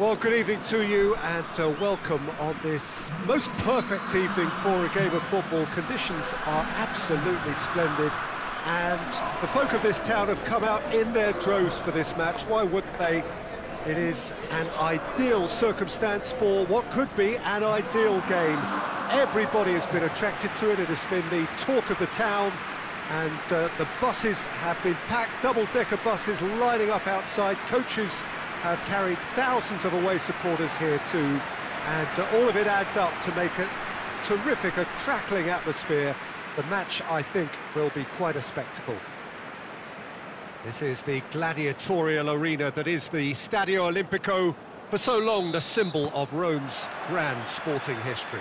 Well, good evening to you and uh, welcome on this most perfect evening for a game of football. Conditions are absolutely splendid and the folk of this town have come out in their droves for this match. Why wouldn't they? It is an ideal circumstance for what could be an ideal game. Everybody has been attracted to it. It has been the talk of the town and uh, the buses have been packed, double-decker buses lining up outside. Coaches have carried thousands of away supporters here too, and uh, all of it adds up to make a terrific, a crackling atmosphere. The match, I think, will be quite a spectacle. This is the gladiatorial arena that is the Stadio Olimpico, for so long the symbol of Rome's grand sporting history.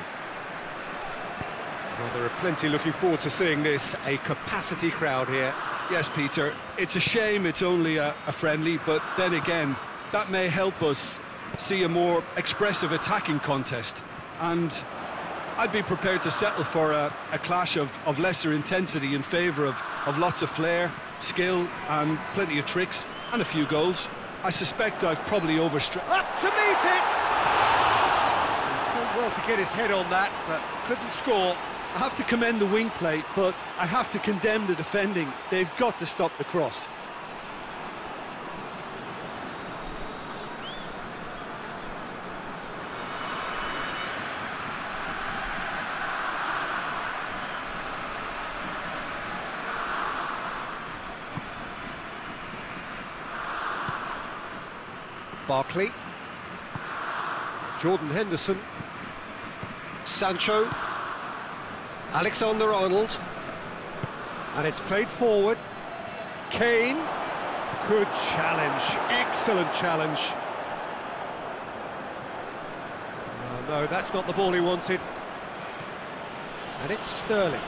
Well, there are plenty looking forward to seeing this, a capacity crowd here. Yes, Peter, it's a shame it's only a, a friendly, but then again, that may help us see a more expressive attacking contest. And I'd be prepared to settle for a, a clash of, of, lesser intensity in favour of, of lots of flair, skill and plenty of tricks and a few goals. I suspect I've probably overstretched. Up to meet it! He's done well to get his head on that, but couldn't score. I have to commend the wing play, but I have to condemn the defending. They've got to stop the cross. Barkley. Jordan Henderson. Sancho. Alexander-Arnold. And it's played forward. Kane. Good challenge. Excellent challenge. Oh, no, that's not the ball he wanted. And it's Sterling.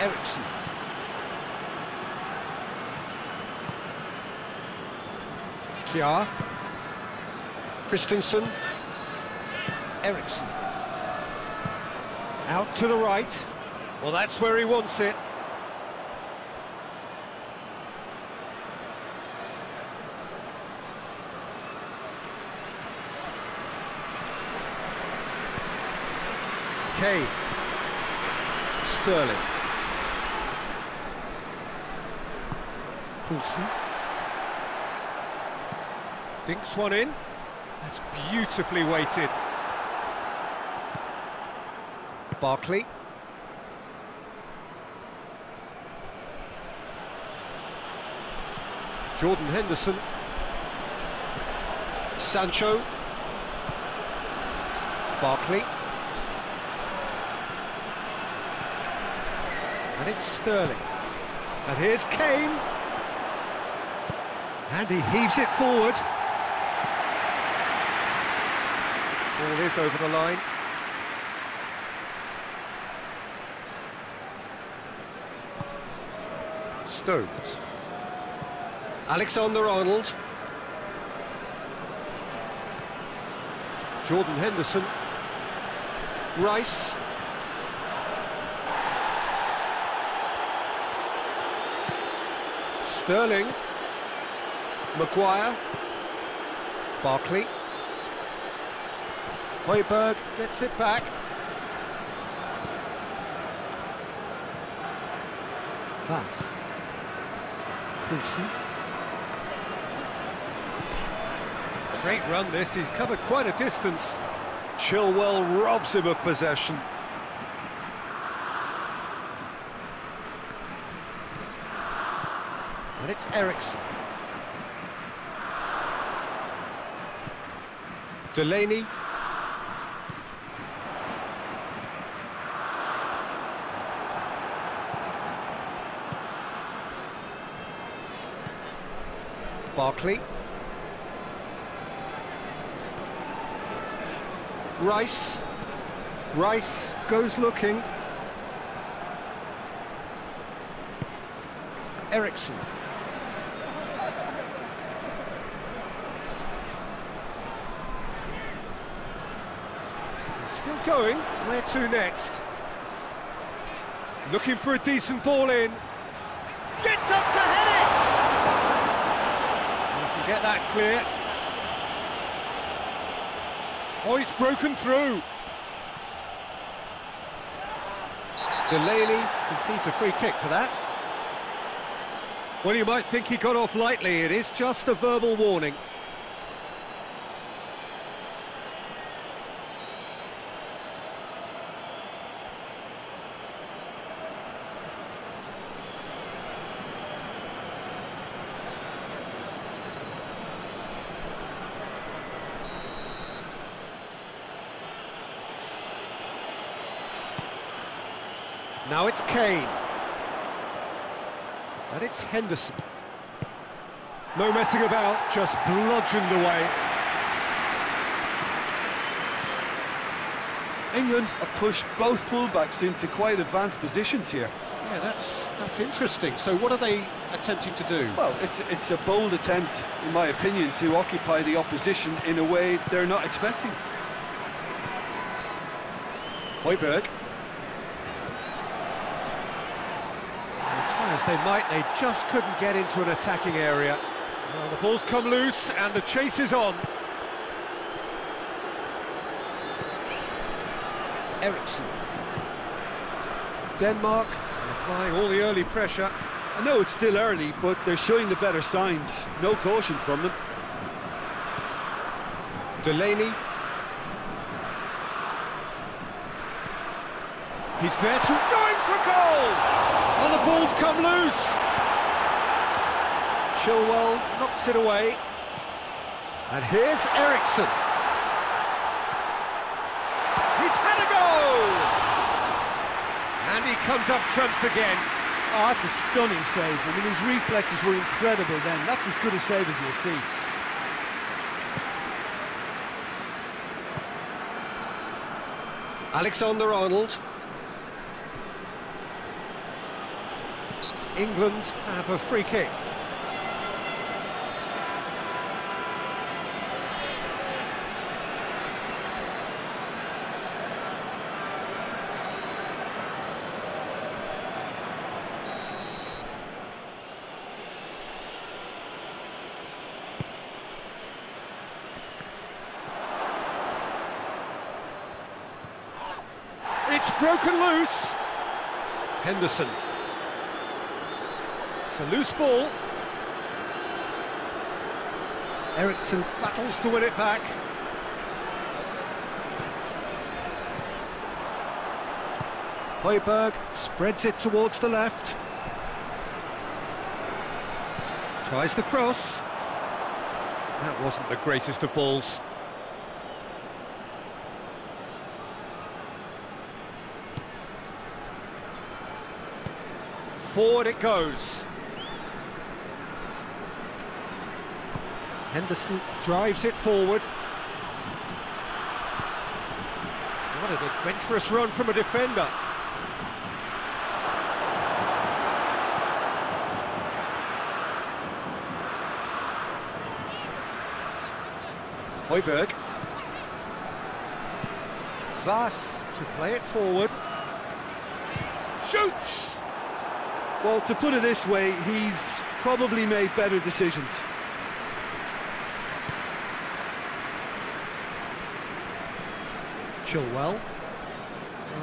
Eriksen. Kjaer. Christensen. Eriksen. Out to the right. Well, that's where he wants it. Kane. Sterling. Poulsen. Dinks one in. That's beautifully weighted. Barkley. Jordan Henderson. Sancho. Barkley. And it's Sterling. And here's Kane. And he heaves it forward. Ball is over the line. Stones. Alexander-Arnold. Jordan Henderson. Rice. Sterling. Maguire. Barkley. Højbjerg gets it back. Pass. Poulsen. Great run this, he's covered quite a distance. Chilwell robs him of possession. And it's Eriksen. Delaney. Barkley. Rice. Rice goes looking. Eriksen. Still going. Where to next? Looking for a decent ball in. Gets up to Get that clear. Oh, he's broken through. Delaney concedes a free kick for that. Well, you might think he got off lightly. It is just a verbal warning. Kane. And it's Henderson. No messing about, just bludgeoned away. England have pushed both fullbacks into quite advanced positions here. Yeah, that's that's interesting. So what are they attempting to do? Well, it's it's a bold attempt, in my opinion, to occupy the opposition in a way they're not expecting. Højbjerg. Try as they might, they just couldn't get into an attacking area. Well, the ball's come loose and the chase is on. Eriksen. Denmark applying all the early pressure. I know it's still early, but they're showing the better signs. No caution from them. Delaney. He's there to going for goal! And the ball's come loose. Chilwell knocks it away. And here's Eriksen. He's had a goal! And he comes up trumps again. Oh, that's a stunning save. I mean, his reflexes were incredible then. That's as good a save as you'll see. Alexander England have a free kick. It's broken loose. Henderson. It's a loose ball. Eriksen battles to win it back. Højbjerg spreads it towards the left. Tries the cross. That wasn't the greatest of balls. Forward it goes. Henderson drives it forward. What an adventurous run from a defender. Højbjerg. Thus, to play it forward. Shoots! Well, to put it this way, he's probably made better decisions. Chilwell. Well,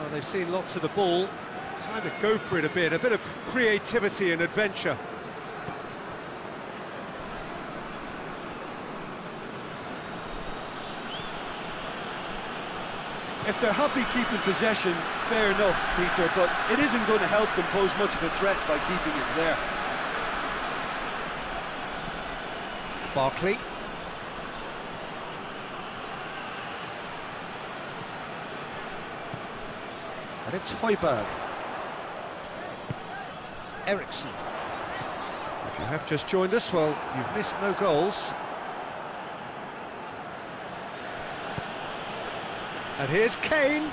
uh, they've seen lots of the ball. Time to go for it a bit, a bit of creativity and adventure. If they're happy keeping possession, fair enough, Peter, but it isn't going to help them pose much of a threat by keeping it there. Barkley. It's Højbjerg. Eriksen. If you have just joined us, well, you've missed no goals. And here's Kane.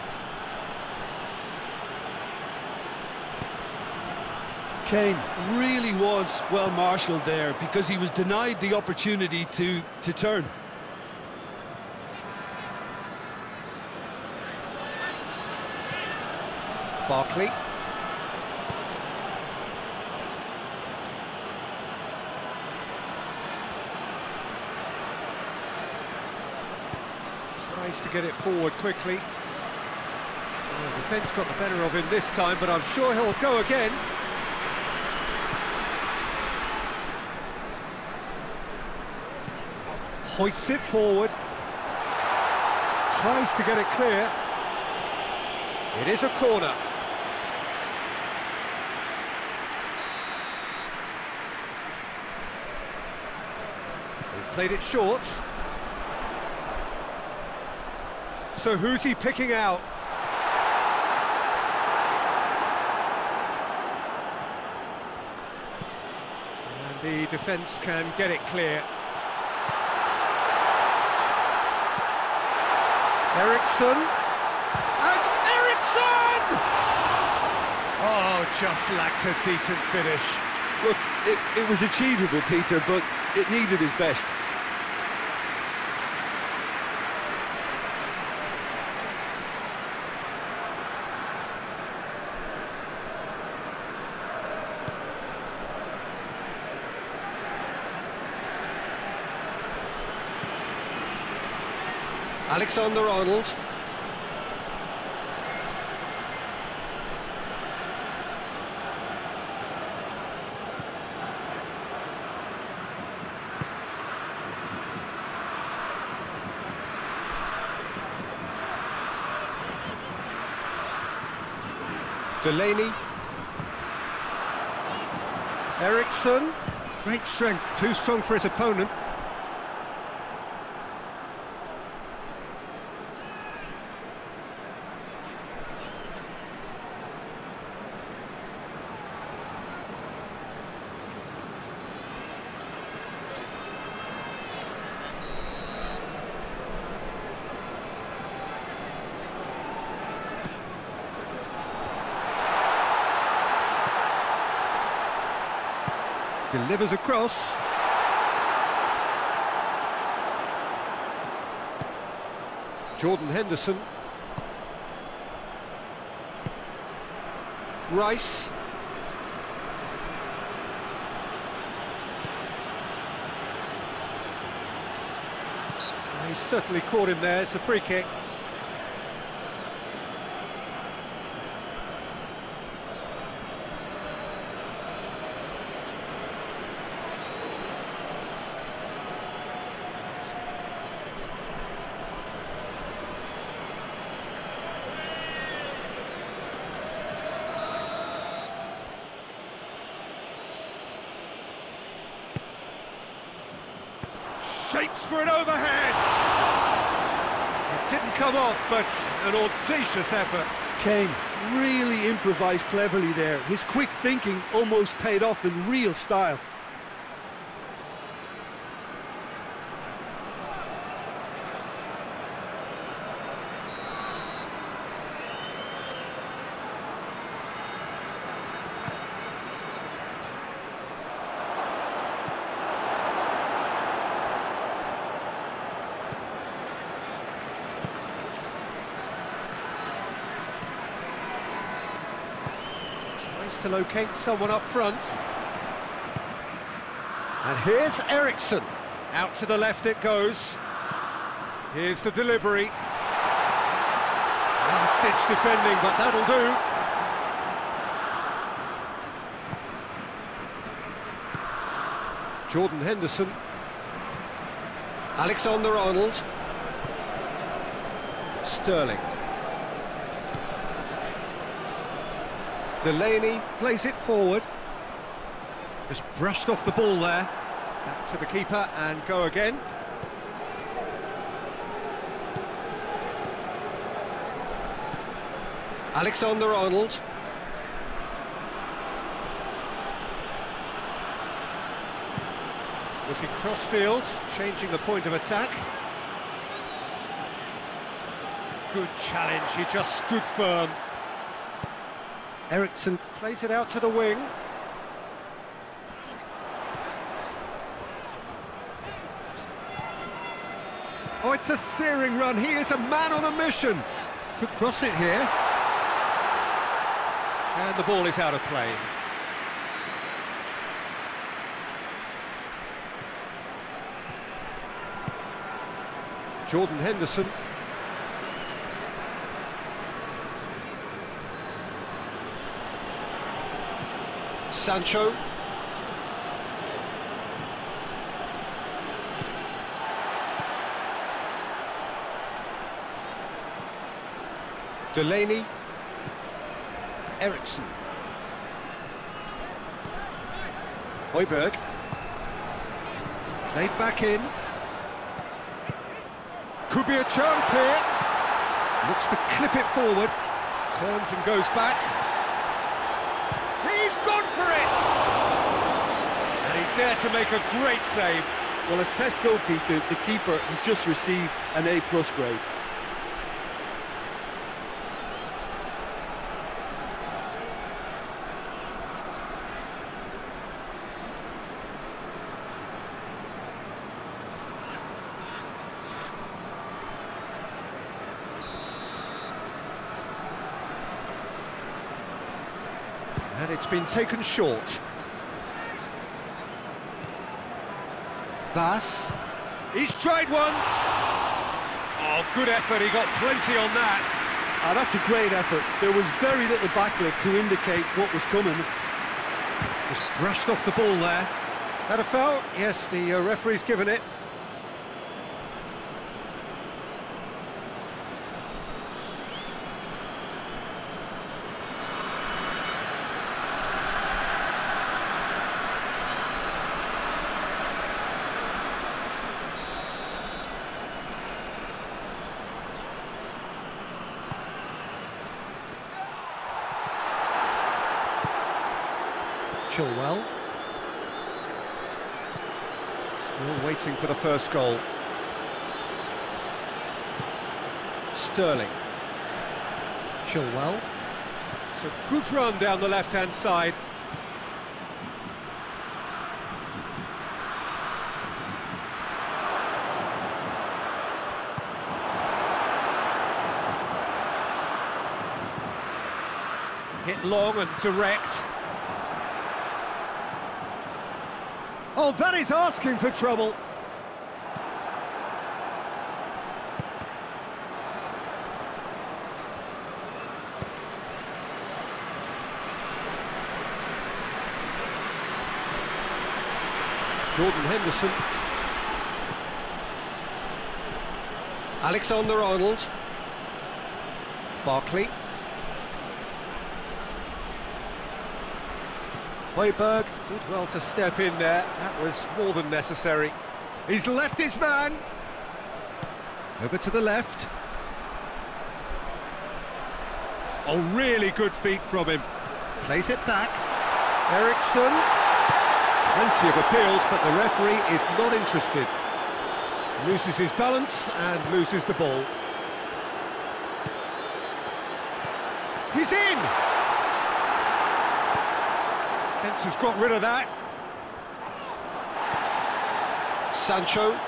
Kane really was well marshalled there because he was denied the opportunity to, to turn. Barkley. Tries to get it forward quickly. Well, defence got the better of him this time, but I'm sure he'll go again. Hoists it forward. Tries to get it clear. It is a corner. Played it short. So who's he picking out? And the defence can get it clear. Eriksen. And Eriksen! Oh, just lacked a decent finish. Look, it, it was achievable, Peter, but it needed his best. Alexander Arnold. Delaney. Eriksen. Great strength, too strong for his opponent. Delivers across. Jordan Henderson. Rice. He's certainly caught him there, it's a free kick. Shapes for an overhead! It didn't come off, but an audacious effort. Kane really improvised cleverly there. His quick thinking almost paid off in real style. Tries to locate someone up front. And here's Eriksen. Out to the left it goes. Here's the delivery. Last-ditch defending, but that'll do. Jordan Henderson. Alexander Arnold. Sterling. Delaney plays it forward. Just brushed off the ball there. Back to the keeper and go again. Alexander Arnold. Looking cross-field, changing the point of attack. Good challenge, he just stood firm. Eriksen plays it out to the wing. Oh, it's a searing run. He is a man on a mission. Could cross it here. And the ball is out of play. Jordan Henderson. Sancho. Delaney. Eriksen. Højbjerg. Played back in. Could be a chance here. Looks to clip it forward. Turns and goes back. For it! And he's there to make a great save. Well, as Tesco, Peter, the keeper has just received an A-plus grade. And it's been taken short. Wass. He's tried one. Oh, good effort. He got plenty on that. Ah, that's a great effort. There was very little backlift to indicate what was coming. Just brushed off the ball there. Had a foul? Yes, the uh, referee's given it. Chilwell. Still waiting for the first goal. Sterling. Chilwell. It's a good run down the left-hand side. Hit long and direct. Oh, that is asking for trouble. Jordan Henderson. Alexander Arnold. Barkley. Højbjerg did well to step in there. That was more than necessary. He's left his man. Over to the left. Oh, really good feet from him. Plays it back. Eriksen. Plenty of appeals, but the referee is not interested. Loses his balance and loses the ball. He's in! Fence has got rid of that. Sancho.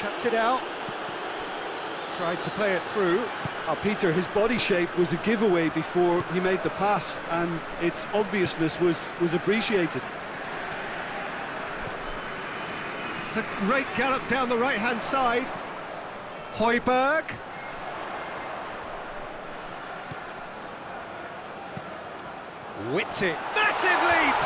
Cuts it out. Tried to play it through. Uh, Peter, his body shape was a giveaway before he made the pass, and its obviousness was, was appreciated. It's a great gallop down the right-hand side. Højbjerg. Whipped it. Massive leap!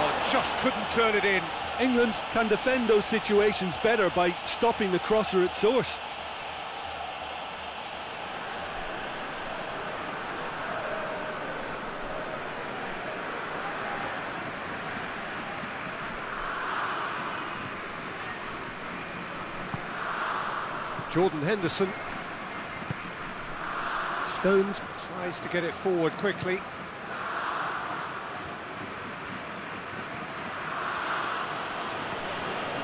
Oh, just couldn't turn it in. England can defend those situations better by stopping the crosser at source. Jordan Henderson. Stones tries to get it forward quickly.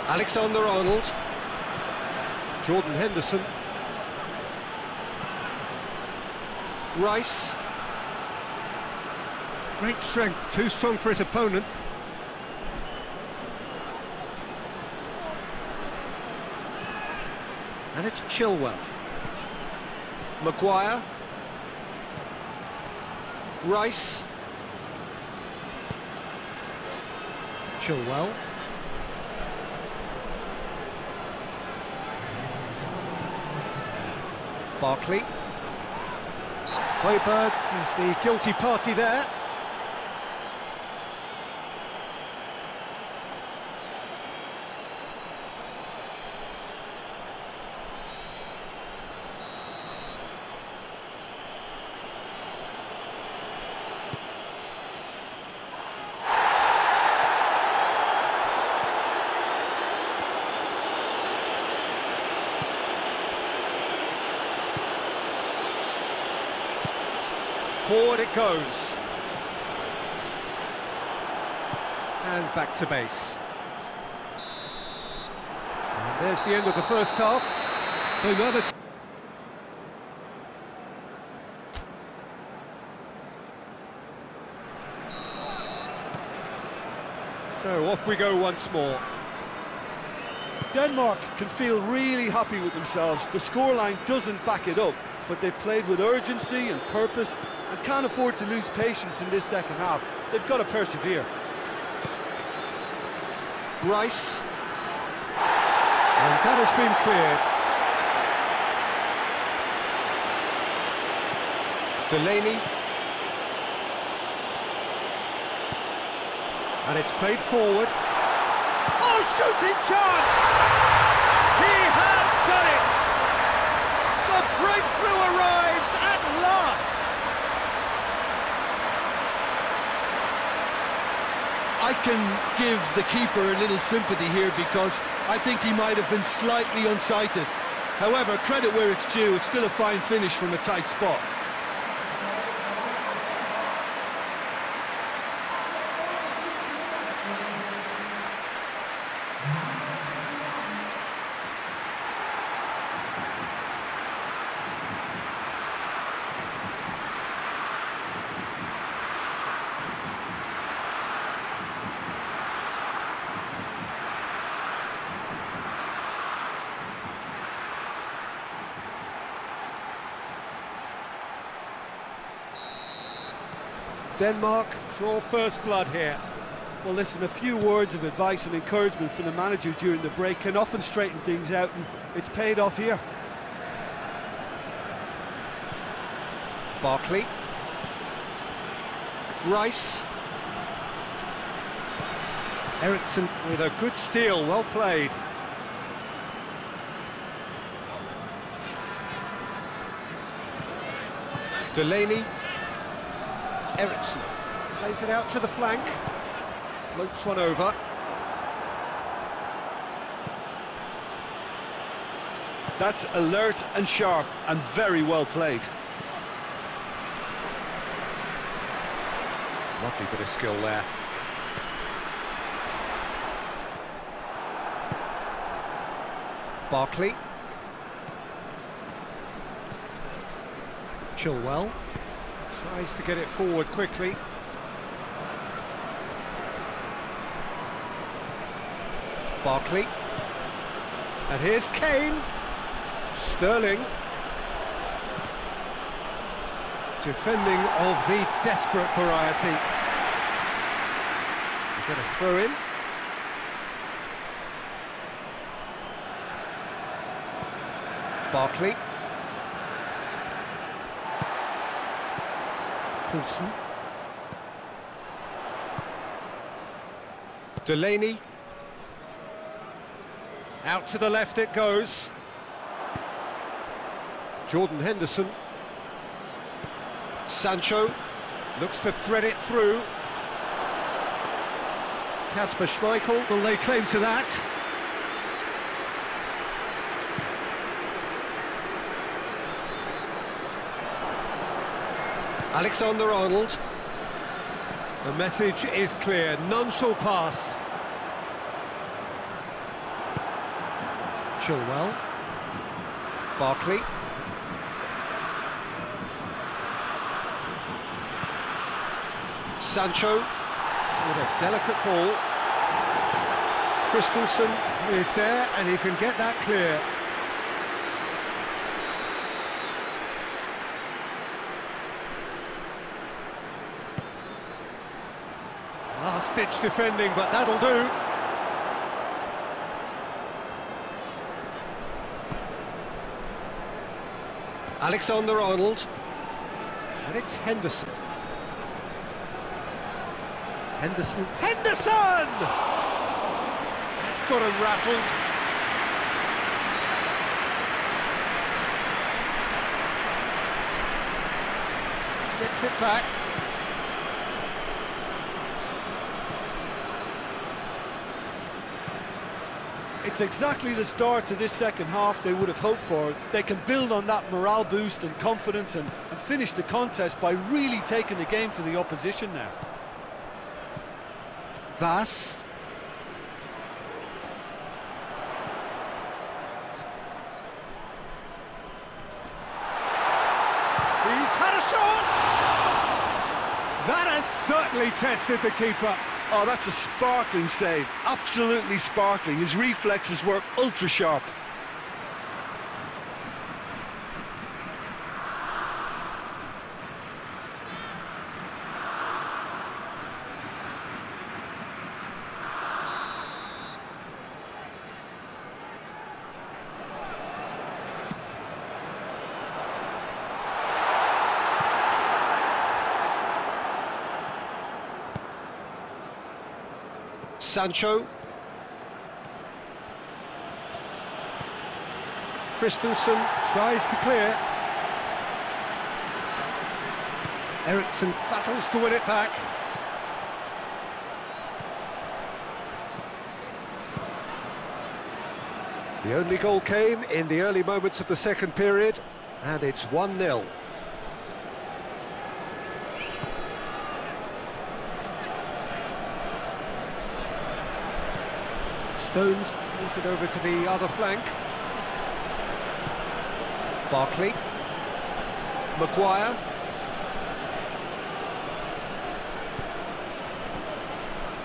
Alexander Arnold. Jordan Henderson. Rice. Great strength, too strong for his opponent. And it's Chilwell. Maguire. Rice. Chilwell. Barkley. Højbjerg is the guilty party there. Goes. And back to base. And there's the end of the first half. So now. So off we go once more. Denmark can feel really happy with themselves. The scoreline doesn't back it up, but they've played with urgency and purpose and can't afford to lose patience in this second half. They've got to persevere. Rice. And that has been cleared. Delaney. And it's played forward. Oh, shooting chance! He has done it! The breakthrough arrives at last! I can give the keeper a little sympathy here because I think he might have been slightly unsighted. However, credit where it's due, it's still a fine finish from a tight spot. Denmark draw first blood here. Well, listen, a few words of advice and encouragement from the manager during the break can often straighten things out, and it's paid off here. Barkley. Rice. Eriksen with a good steal, well played. Delaney. Eriksen plays it out to the flank. Floats one over. That's alert and sharp and very well played. Lovely bit of skill there. Barkley. Chilwell. Tries to get it forward quickly. Barkley. And here's Kane. Sterling. Defending of the desperate variety. Get a throw in. Barkley. Delaney. Out to the left it goes. Jordan Henderson. Sancho looks to thread it through. Kasper Schmeichel will lay claim to that. Alexander Arnold. The message is clear, none shall pass. Chilwell. Barkley. Sancho with a delicate ball. Christensen is there and he can get that clear. Last-ditch defending, but that'll do. Alexander Arnold. And it's Henderson. Henderson. Henderson! That's got him rattled. Gets it back. It's exactly the start to this second half they would have hoped for. They can build on that morale boost and confidence and, and finish the contest by really taking the game to the opposition now. Wass. He's had a shot! That has certainly tested the keeper. Oh, that's a sparkling save. Absolutely sparkling. His reflexes work ultra sharp. Sancho. Christensen tries to clear. Eriksen battles to win it back. The only goal came in the early moments of the second period, and it's 1-0. Stones plays it over to the other flank. Barkley. Maguire.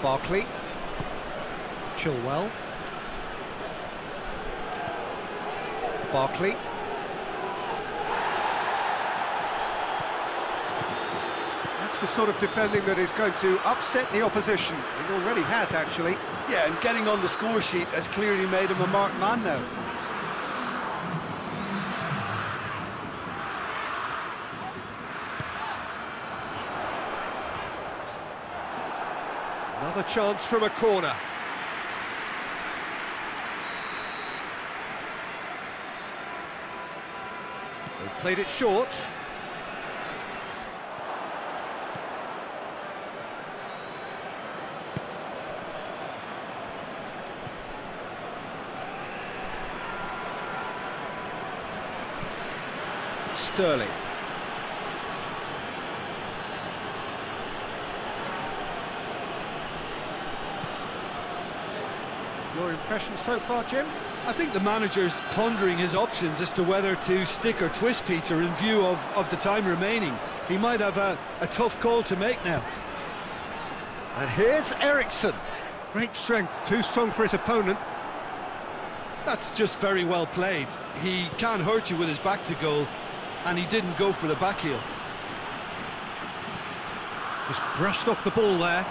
Barkley. Chilwell. Barkley. The sort of defending that is going to upset the opposition. It already has, actually. Yeah, and getting on the score sheet has clearly made him a marked man now. Another chance from a corner. They've played it short. Sterling. Your impression so far, Jim? I think the manager's pondering his options as to whether to stick or twist Peter in view of, of the time remaining. He might have a, a tough call to make now. And here's Eriksen. Great strength, too strong for his opponent. That's just very well played. He can hurt you with his back to goal, and he didn't go for the back heel. Just brushed off the ball there.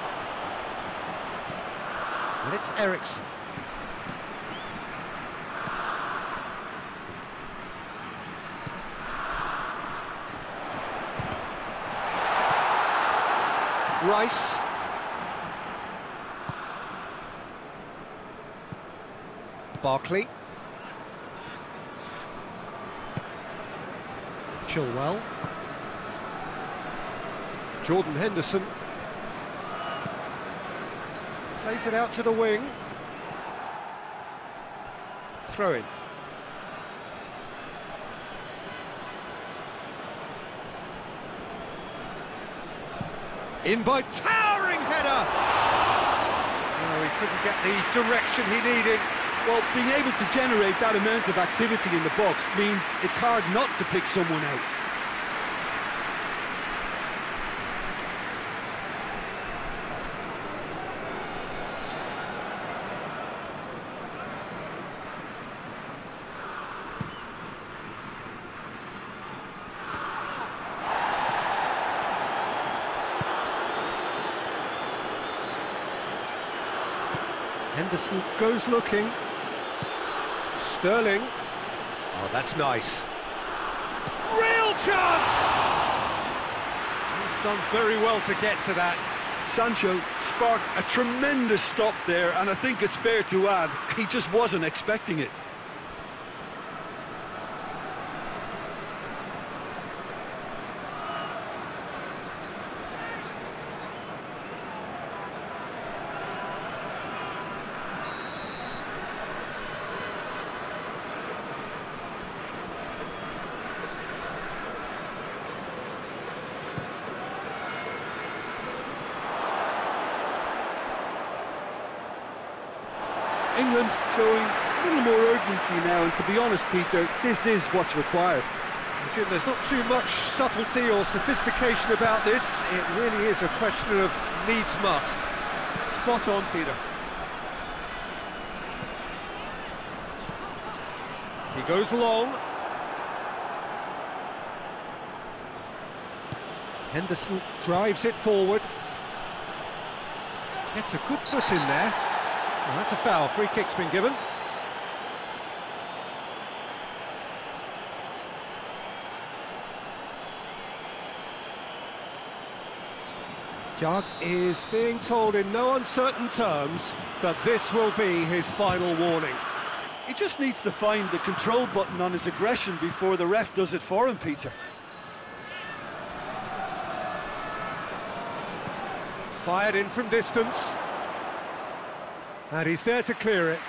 And it's Eriksen. Rice. Barkley. Chilwell. Jordan Henderson. Plays it out to the wing. Throw in. In by towering header! Oh, he couldn't get the direction he needed. Well, being able to generate that amount of activity in the box means it's hard not to pick someone out. Henderson goes looking. Sterling. Oh, that's nice. Real chance! He's done very well to get to that. Sancho sparked a tremendous stop there, and I think it's fair to add, he just wasn't expecting it. England showing a little more urgency now, and to be honest, Peter, this is what's required. Jim, there's not too much subtlety or sophistication about this. It really is a question of needs must. Spot on, Peter. He goes long. Henderson drives it forward. Gets a good foot in there. Well, that's a foul. Free kick's been given. Kjaer is being told in no uncertain terms that this will be his final warning. He just needs to find the control button on his aggression before the ref does it for him, Peter. Fired in from distance. And he's there to clear it.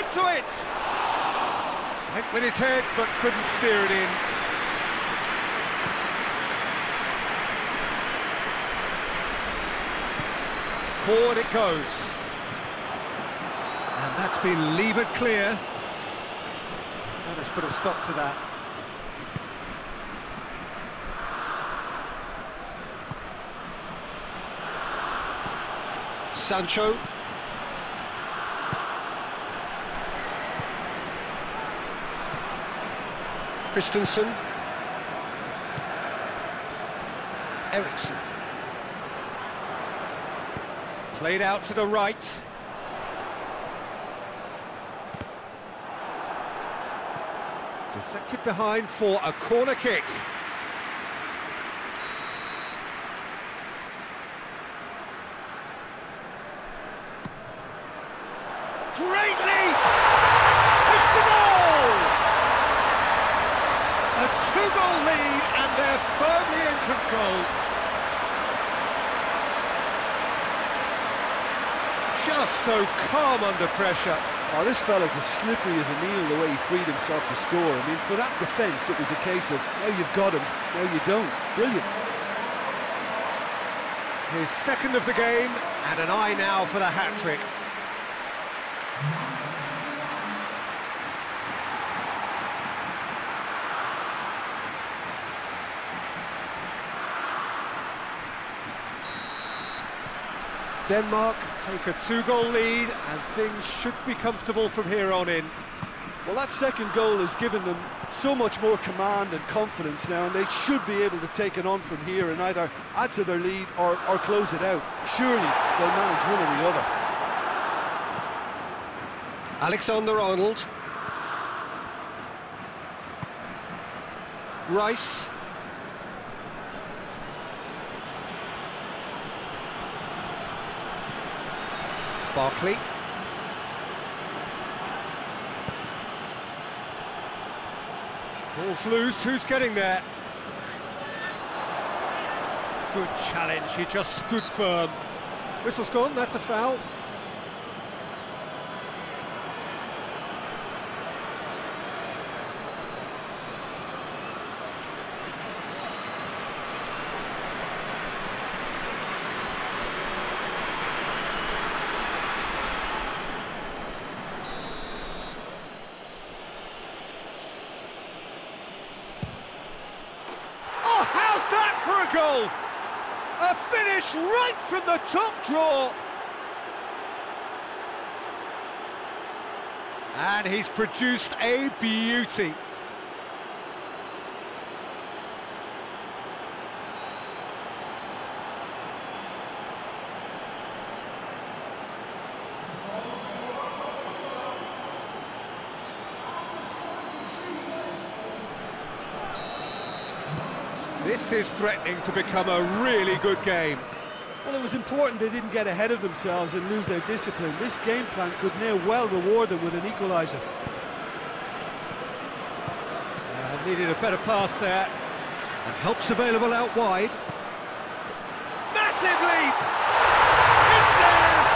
Gets his head to it! With his head, but couldn't steer it in. Forward it goes. And that's been levered clear. That has put a stop to that. Sancho. Christensen. Eriksen. Played out to the right. Deflected behind for a corner kick. Great leap! It's a goal! A two-goal lead and they're firmly in control. Just so calm under pressure. Oh, this fella's as slippery as a needle the way he freed himself to score. I mean, for that defence, it was a case of, now you've got him, now you don't. Brilliant. His second of the game, and an eye now for the hat-trick. Denmark take a two-goal lead, and things should be comfortable from here on in. Well, that second goal has given them so much more command and confidence now, and they should be able to take it on from here and either add to their lead or, or close it out. Surely they'll manage one or the other. Alexander Arnold. Rice. Barkley. Ball's loose, who's getting there? Good challenge, he just stood firm. Whistle's gone, that's a foul. from the top draw. And he's produced a beauty. This is threatening to become a really good game. Well, it was important they didn't get ahead of themselves and lose their discipline. This game plan could now well reward them with an equaliser. Uh, needed a better pass there. And help's available out wide. Massive leap! It's there!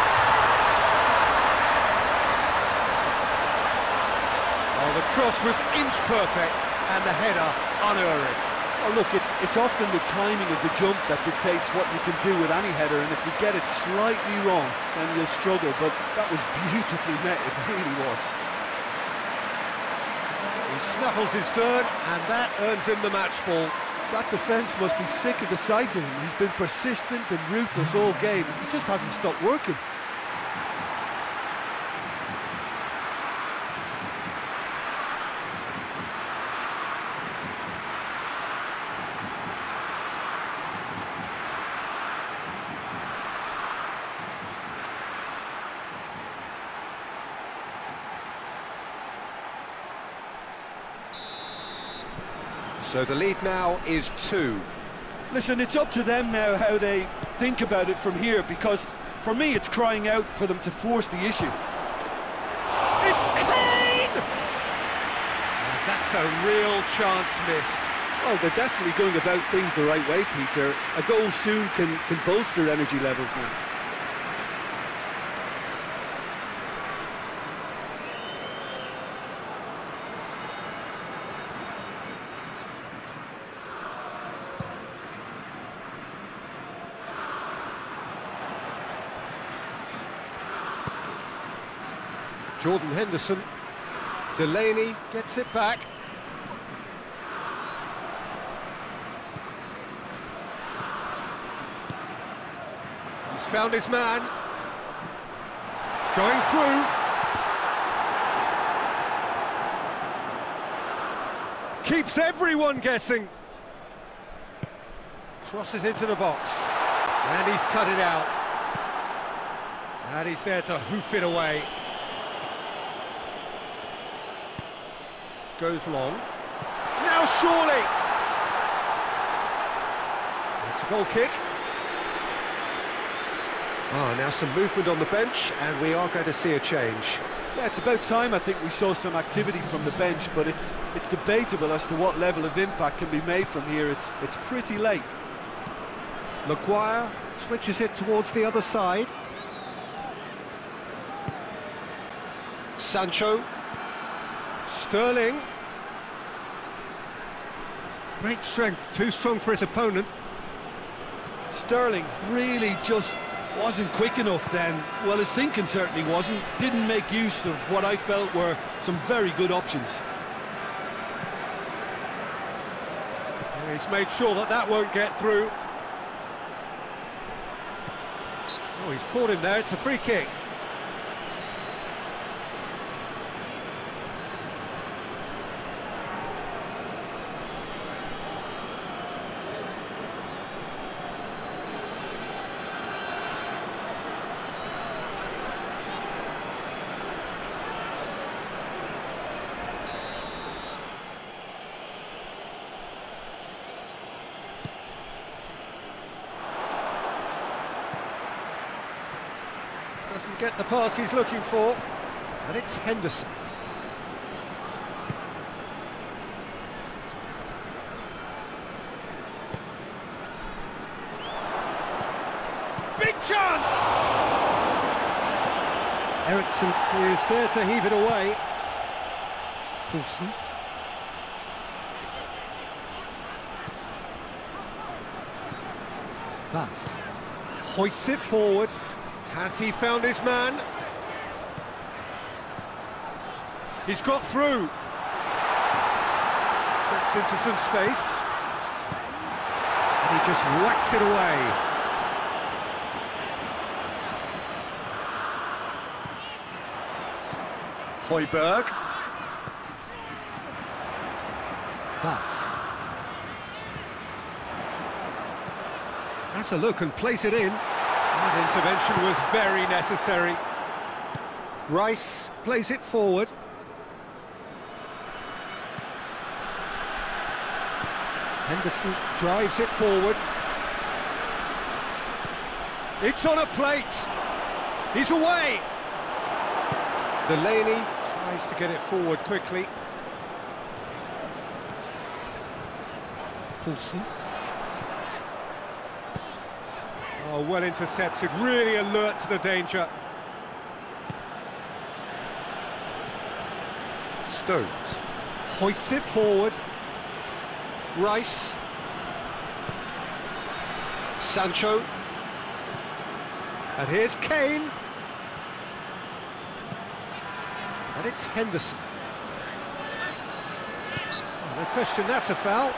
Oh, the cross was inch perfect and the header unerring. Oh, look, it's it's often the timing of the jump that dictates what you can do with any header, and if you get it slightly wrong, then you'll struggle. But that was beautifully met, it really was. He snuffles his third, and that earns him the match ball. That defence must be sick of the sight of him. He's been persistent and ruthless all game. He just hasn't stopped working. So the lead now is two. Listen, it's up to them now how they think about it from here, because for me it's crying out for them to force the issue. It's Kane! That's a real chance missed. Well, they're definitely going about things the right way, Peter. A goal soon can, can bolster energy levels now. Jordan Henderson. Delaney gets it back. He's found his man. Going through. Keeps everyone guessing. Crosses into the box. And he's cut it out. And he's there to hoof it away. Goes long. Now surely! It's a goal kick. Ah, now some movement on the bench, and we are going to see a change. Yeah, it's about time I think we saw some activity from the bench, but it's it's debatable as to what level of impact can be made from here. It's it's pretty late. Maguire switches it towards the other side. Sancho Sterling. Great strength, too strong for his opponent. Sterling really just wasn't quick enough then. Well, his thinking certainly wasn't. Didn't make use of what I felt were some very good options. He's made sure that that won't get through. Oh, he's caught him there. It's a free kick. Doesn't get the pass he's looking for. And it's Henderson. Big chance! Eriksen is there to heave it away. Poulsen. Thus, hoists it forward. Has he found his man? He's got through. Gets into some space. And he just whacks it away. Højbjerg. Thus. That's a look and place it in. That intervention was very necessary. Rice plays it forward. Henderson drives it forward. It's on a plate. He's away. Delaney tries to get it forward quickly. Poulsen. Oh, well intercepted, really alert to the danger. Stones hoists it forward. Rice. Sancho. And here's Kane. And it's Henderson. Oh, no question, that's a foul.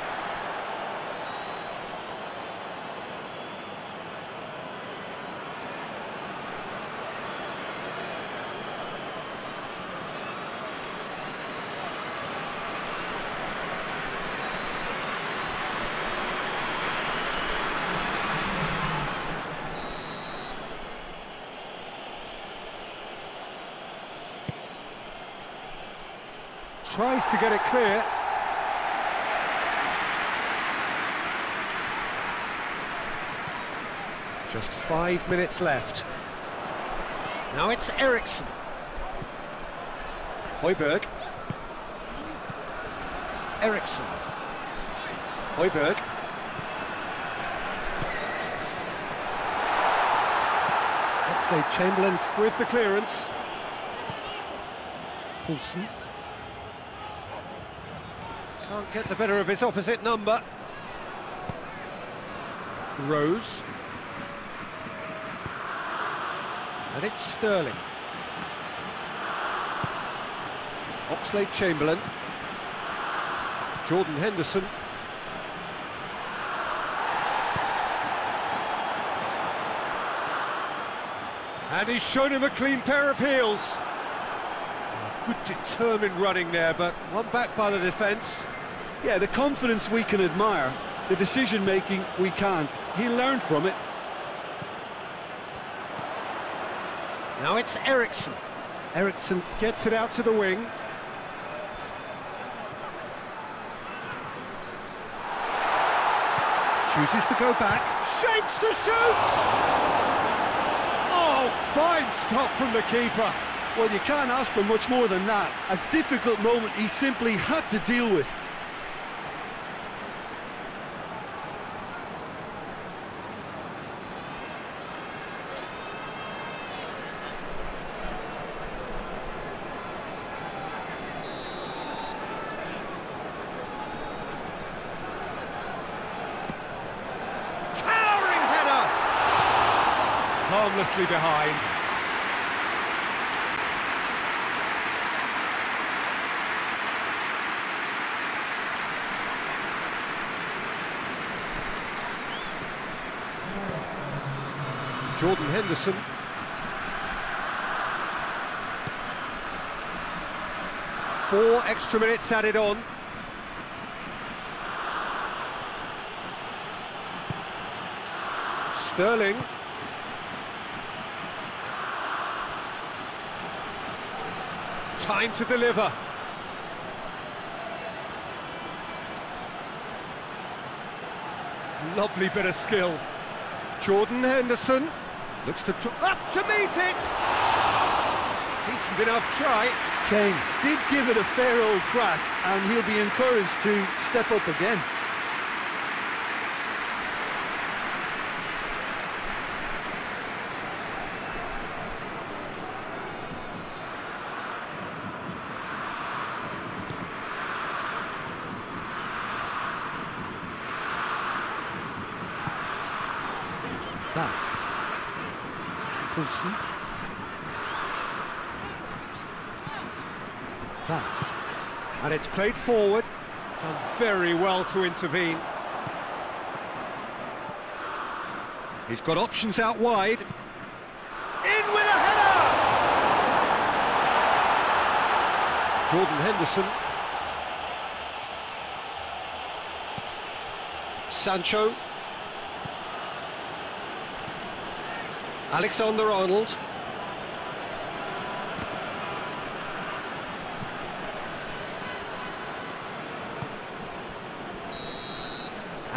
Tries to get it clear. Just five minutes left. Now it's Eriksen. Højbjerg. Eriksen. Højbjerg. Oxlade-Chamberlain with the clearance. Poulsen. Can't get the better of his opposite number. Rose. And it's Sterling. Oxlade-Chamberlain. Jordan Henderson. And he's shown him a clean pair of heels. Good determined running there, but one back by the defence. Yeah, the confidence we can admire, the decision-making we can't. He learned from it. Now it's Eriksen. Eriksen gets it out to the wing. Chooses to go back, shapes to shoot! Oh, fine stop from the keeper. Well, you can't ask for much more than that. A difficult moment he simply had to deal with. Towering header! Behind. Jordan Henderson. Four extra minutes added on. Sterling. Time to deliver. Lovely bit of skill. Jordan Henderson looks to up to meet it. Decent enough try. Kane did give it a fair old crack, and he'll be encouraged to step up again. That's Poulsen. That's and it's played forward. Done very well to intervene. He's got options out wide. In with a header! Jordan Henderson. Sancho. Alexander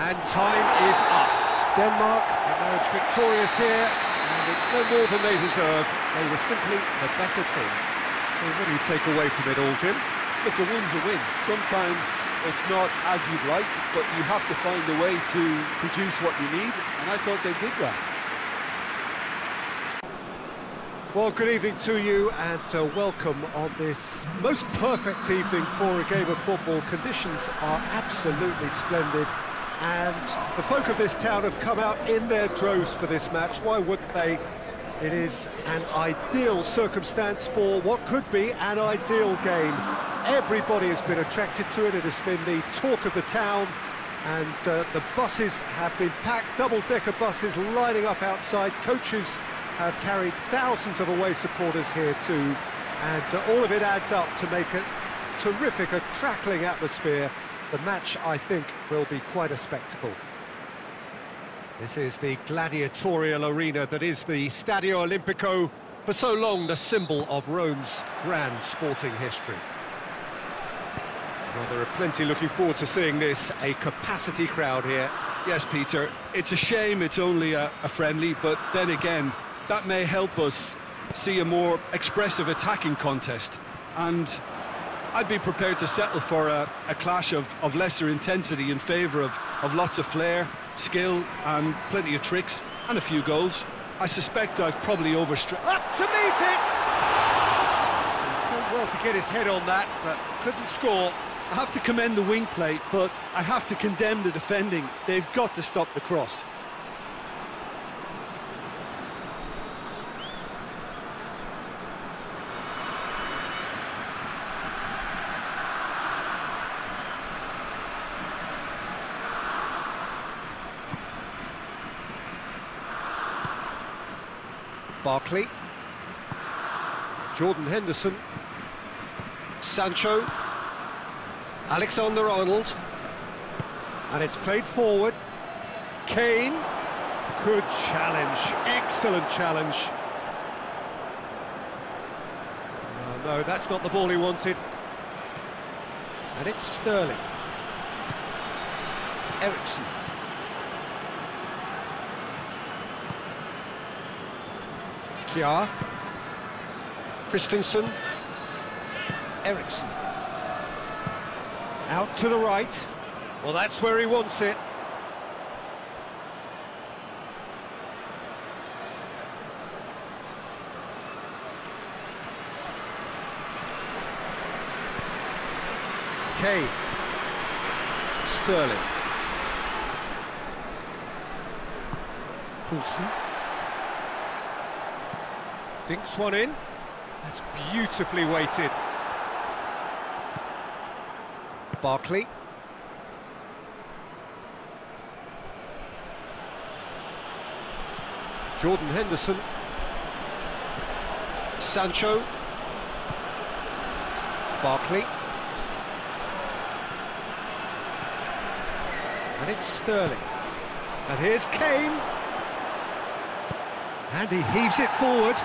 And time is up. Denmark emerge victorious here, and it's no more than they deserve. They were simply the better team. So what do you take away from it all, Jim? Look, a win's a win. Sometimes it's not as you'd like, but you have to find a way to produce what you need, and I thought they did that. Well, good evening to you and uh, welcome on this most perfect evening for a game of football. Conditions are absolutely splendid and the folk of this town have come out in their droves for this match. Why wouldn't they? It is an ideal circumstance for what could be an ideal game. Everybody has been attracted to it. It has been the talk of the town and uh, the buses have been packed, double-decker buses lining up outside. Coaches have carried thousands of away supporters here too, and uh, all of it adds up to make a terrific, a crackling atmosphere. The match, I think, will be quite a spectacle. This is the gladiatorial arena that is the Stadio Olimpico, for so long the symbol of Rome's grand sporting history. Well, there are plenty looking forward to seeing this, a capacity crowd here. Yes, Peter, it's a shame it's only a, a friendly, but then again, that may help us see a more expressive attacking contest. And I'd be prepared to settle for a, a clash of, of, lesser intensity in favour of, of lots of flair, skill and plenty of tricks and a few goals. I suspect I've probably overstretched... Up to meet it! He's done well to get his head on that, but couldn't score. I have to commend the wing play, but I have to condemn the defending. They've got to stop the cross. Barkley. Jordan Henderson. Sancho. Alexander-Arnold. And it's played forward. Kane. Good challenge. Excellent challenge. Oh, no, that's not the ball he wanted. And it's Sterling. Eriksen. Kjaer. Christensen. Eriksen. Out to the right. Well, that's where he wants it. Kane. Sterling. Poulsen. Dinks one in. That's beautifully weighted. Barkley. Jordan Henderson. Sancho. Barkley. And it's Sterling. And here's Kane. And he heaves it forward.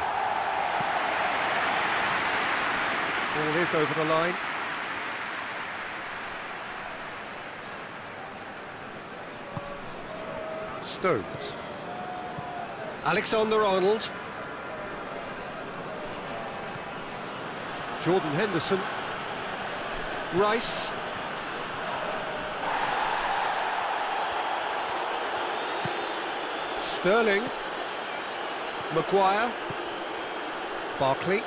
Ball is over the line. Stones. Alexander-Arnold. Jordan Henderson. Rice. Sterling. Maguire. Barkley.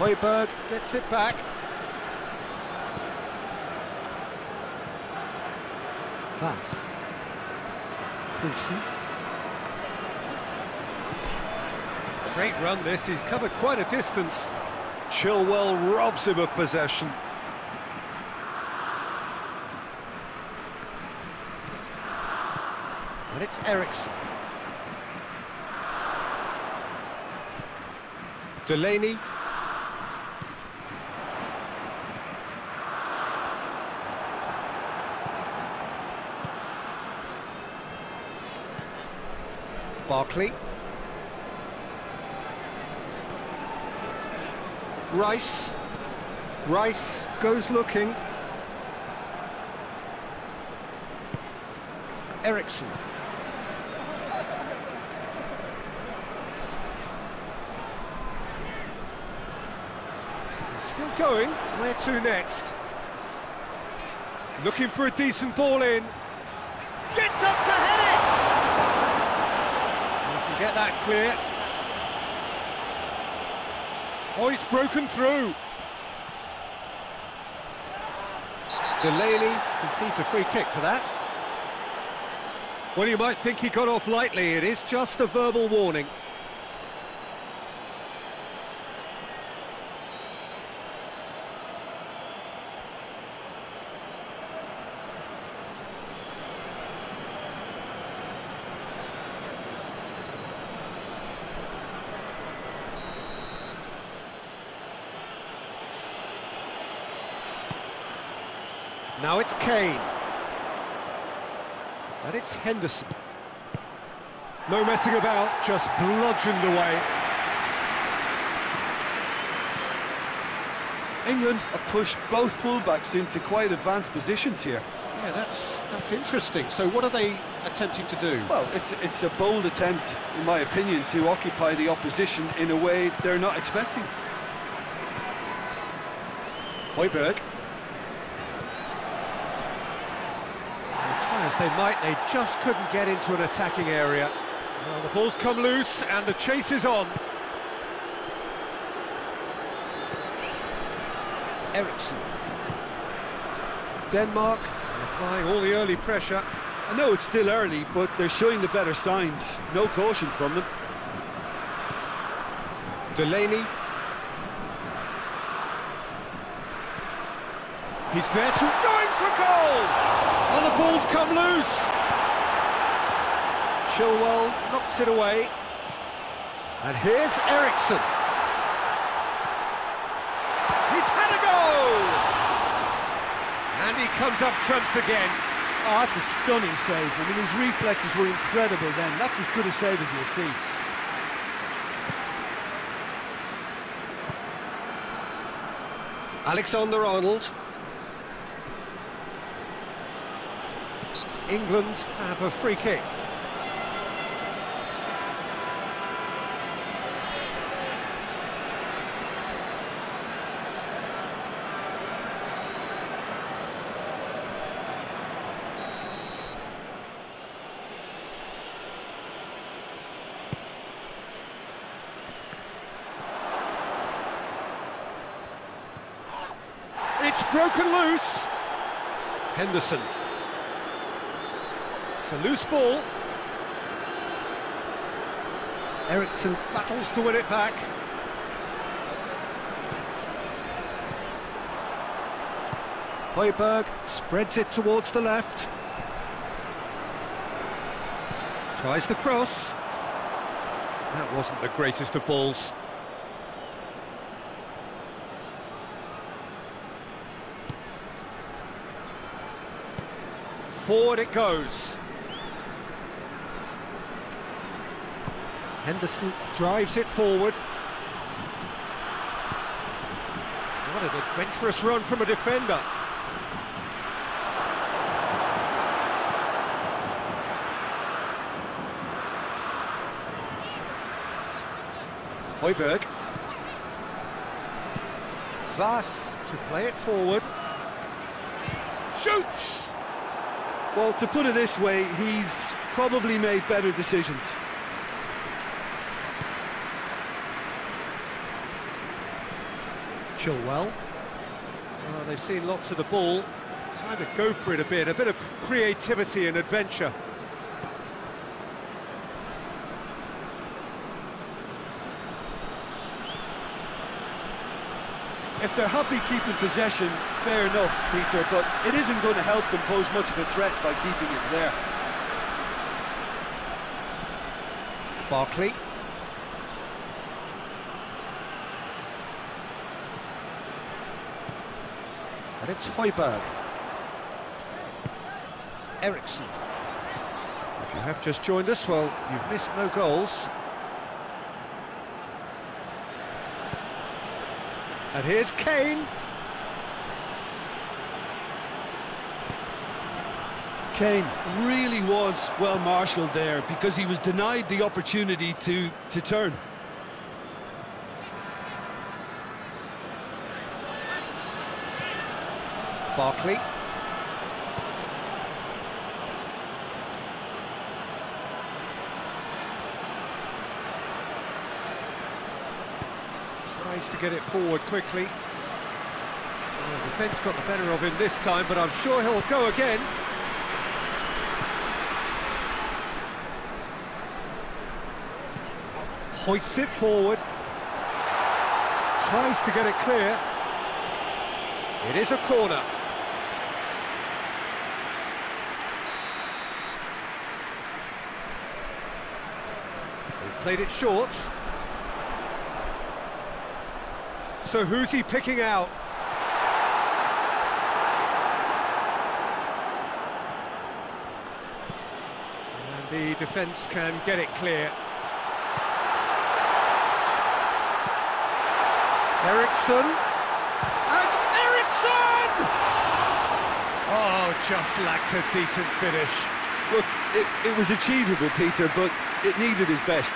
Højbjerg gets it back. Wass. Poulsen. Great run this, he's covered quite a distance. Chilwell robs him of possession. And it's Eriksen. Delaney. Barkley. Rice. Rice goes looking. He's still going. Where to next? Looking for a decent ball in. Gets up to head it! You can get that clear. Oh, he's broken through. Delaney concedes a free kick for that. Well, you might think he got off lightly. It is just a verbal warning. Now it's Kane. And it's Henderson. No messing about, just bludgeoned away. England have pushed both fullbacks into quite advanced positions here. Yeah, that's that's interesting. So what are they attempting to do? Well, it's it's a bold attempt, in my opinion, to occupy the opposition in a way they're not expecting. Højbjerg. Try as they might, they just couldn't get into an attacking area. Well, the ball's come loose and the chase is on. Eriksen. Denmark applying all the early pressure. I know it's still early, but they're showing the better signs. No caution from them. Delaney. He's there to going for goal! The ball's come loose. Chilwell knocks it away. And here's Eriksen. He's had a goal! And he comes up trumps again. Oh, that's a stunning save. I mean, his reflexes were incredible then. That's as good a save as you'll see. Alexander England have a free kick. It's broken loose. Henderson. It's a loose ball. Eriksen battles to win it back. Højbjerg spreads it towards the left. Tries the cross. That wasn't the greatest of balls. Forward it goes. Henderson drives it forward. What an adventurous run from a defender. Højbjerg. Wass to play it forward. Shoots! Well, to put it this way, he's probably made better decisions. Chilwell. Well, uh, they've seen lots of the ball. Time to go for it a bit, a bit of creativity and adventure. If they're happy keeping possession, fair enough, Peter, but it isn't going to help them pose much of a threat by keeping it there. Barkley. It's Højbjerg. Eriksen. If you have just joined us, well, you've missed no goals. And here's Kane. Kane really was well marshalled there because he was denied the opportunity to, to turn. Barkley. Tries to get it forward quickly. Defence got the better of him this time, but I'm sure he'll go again. Hoists it forward. Tries to get it clear. It is a corner. Played it short. So who's he picking out? And the defence can get it clear. Eriksen. And Eriksen! Oh, just lacked a decent finish. Look, it, it was achievable, Peter, but it needed his best.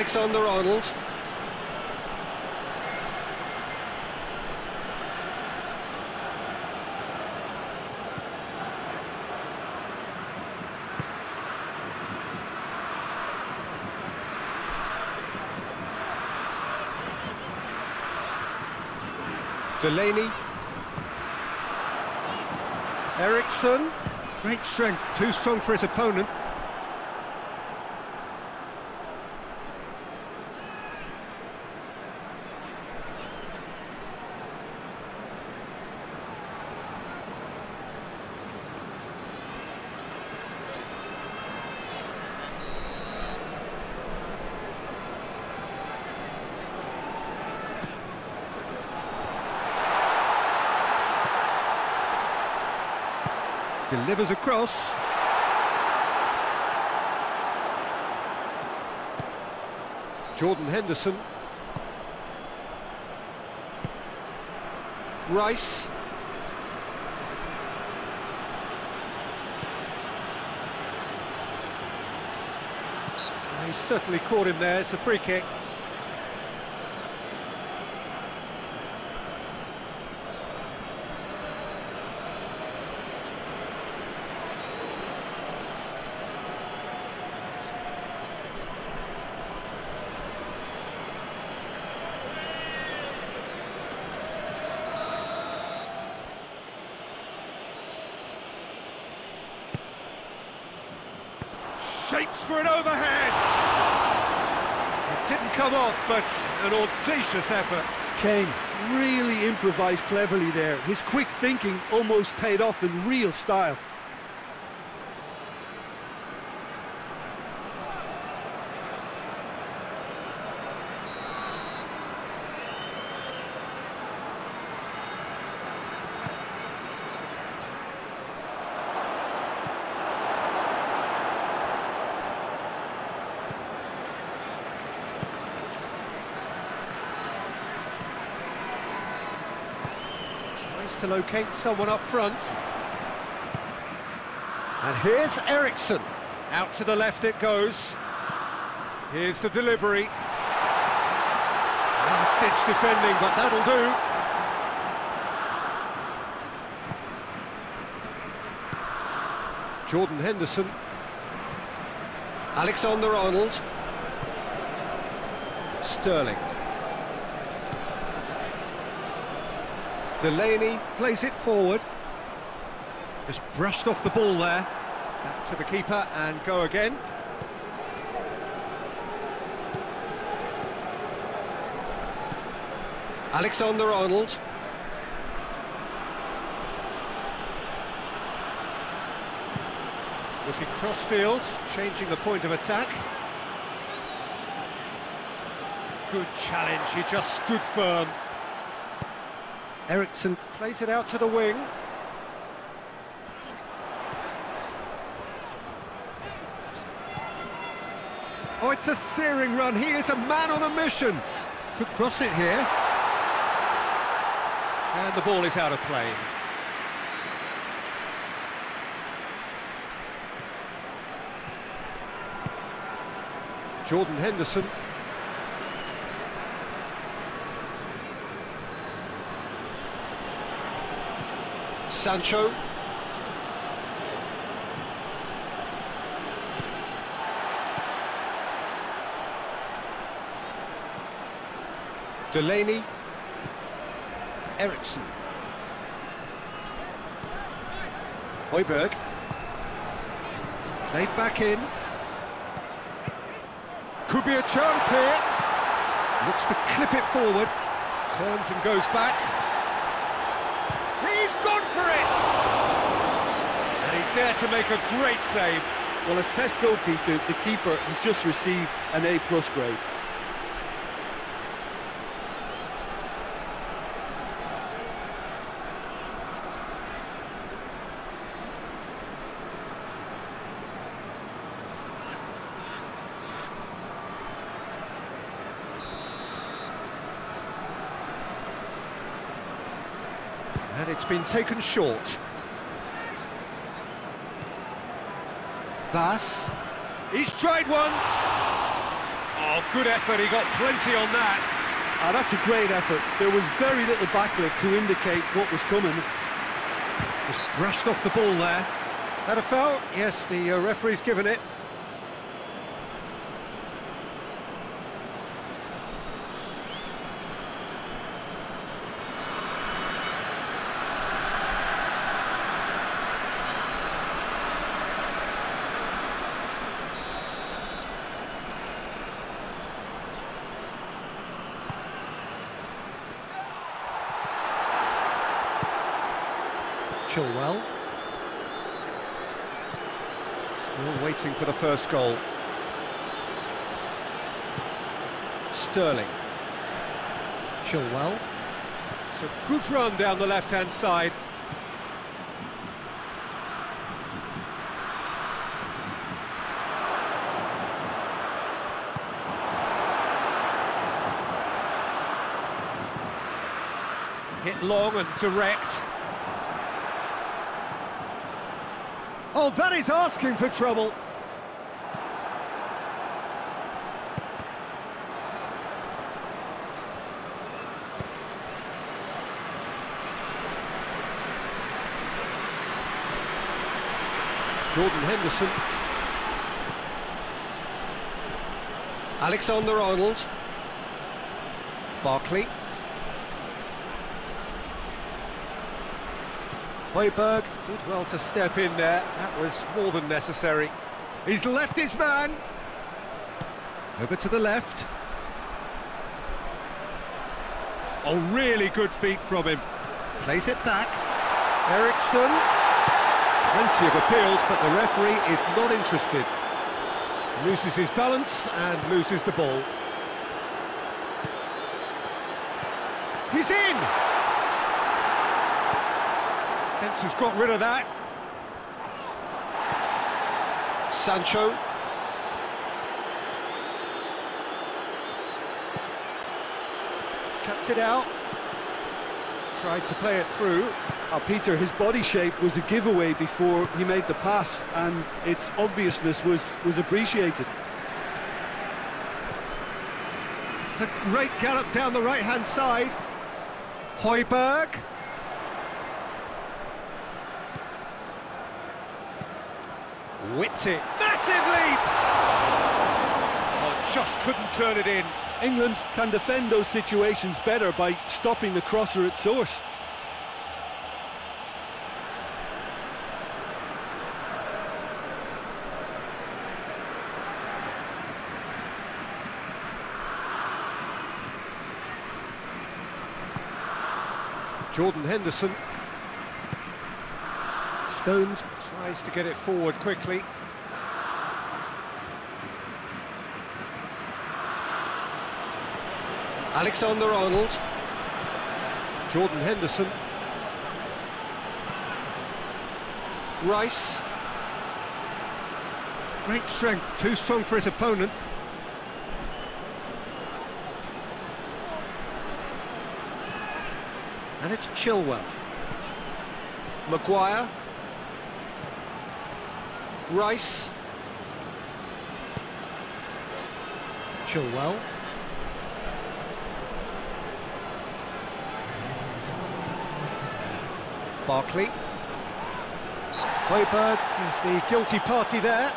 Alexander Arnold. Delaney. Eriksen. Great strength, too strong for his opponent. Delivers across. Jordan Henderson. Rice. He certainly caught him there, it's a free kick. Shapes for an overhead! It didn't come off, but an audacious effort. Kane really improvised cleverly there. His quick thinking almost paid off in real style. Tries to locate someone up front. And here's Eriksen. Out to the left it goes. Here's the delivery. Last-ditch defending, but that'll do. Jordan Henderson. Alexander Arnold. Sterling. Delaney plays it forward. Just brushed off the ball there. Back to the keeper and go again. Alexander Arnold. Looking cross-field, changing the point of attack. Good challenge, he just stood firm. Eriksen plays it out to the wing. Oh, it's a searing run. He is a man on a mission. Could cross it here. And the ball is out of play. Jordan Henderson Sancho. Delaney. Eriksen. Højbjerg. Played back in. Could be a chance here. Looks to clip it forward. Turns and goes back. For it! And he's there to make a great save. Well, as test goalkeeper, the keeper has just received an A-plus grade. And it's been taken short. Wass. He's tried one. Oh, good effort. He got plenty on that. Ah, that's a great effort. There was very little backlift to indicate what was coming. Just brushed off the ball there. That a foul? Yes, the uh, referee's given it. Chilwell. Still waiting for the first goal. Sterling. Chilwell. It's a good run down the left-hand side. Hit long and direct. Oh, that is asking for trouble. Jordan Henderson. Alexander Arnold. Barkley. Højbjerg did well to step in there. That was more than necessary. He's left his man. Over to the left. A really good feet from him. Plays it back. Eriksen. Plenty of appeals, but the referee is not interested. Loses his balance and loses the ball. He's in! Fence has got rid of that. Sancho. Cuts it out. Tried to play it through. Uh, Peter, his body shape was a giveaway before he made the pass, and its obviousness was, was appreciated. It's a great gallop down the right-hand side. Højbjerg. Whipped it. Massive leap! Oh, just couldn't turn it in. England can defend those situations better by stopping the crosser at source. Jordan Henderson. Stones tries to get it forward quickly. Alexander Arnold. Jordan Henderson. Rice. Great strength, too strong for his opponent. And it's Chilwell. Maguire. Rice. Chilwell. Barkley. Højbjerg is the guilty party there.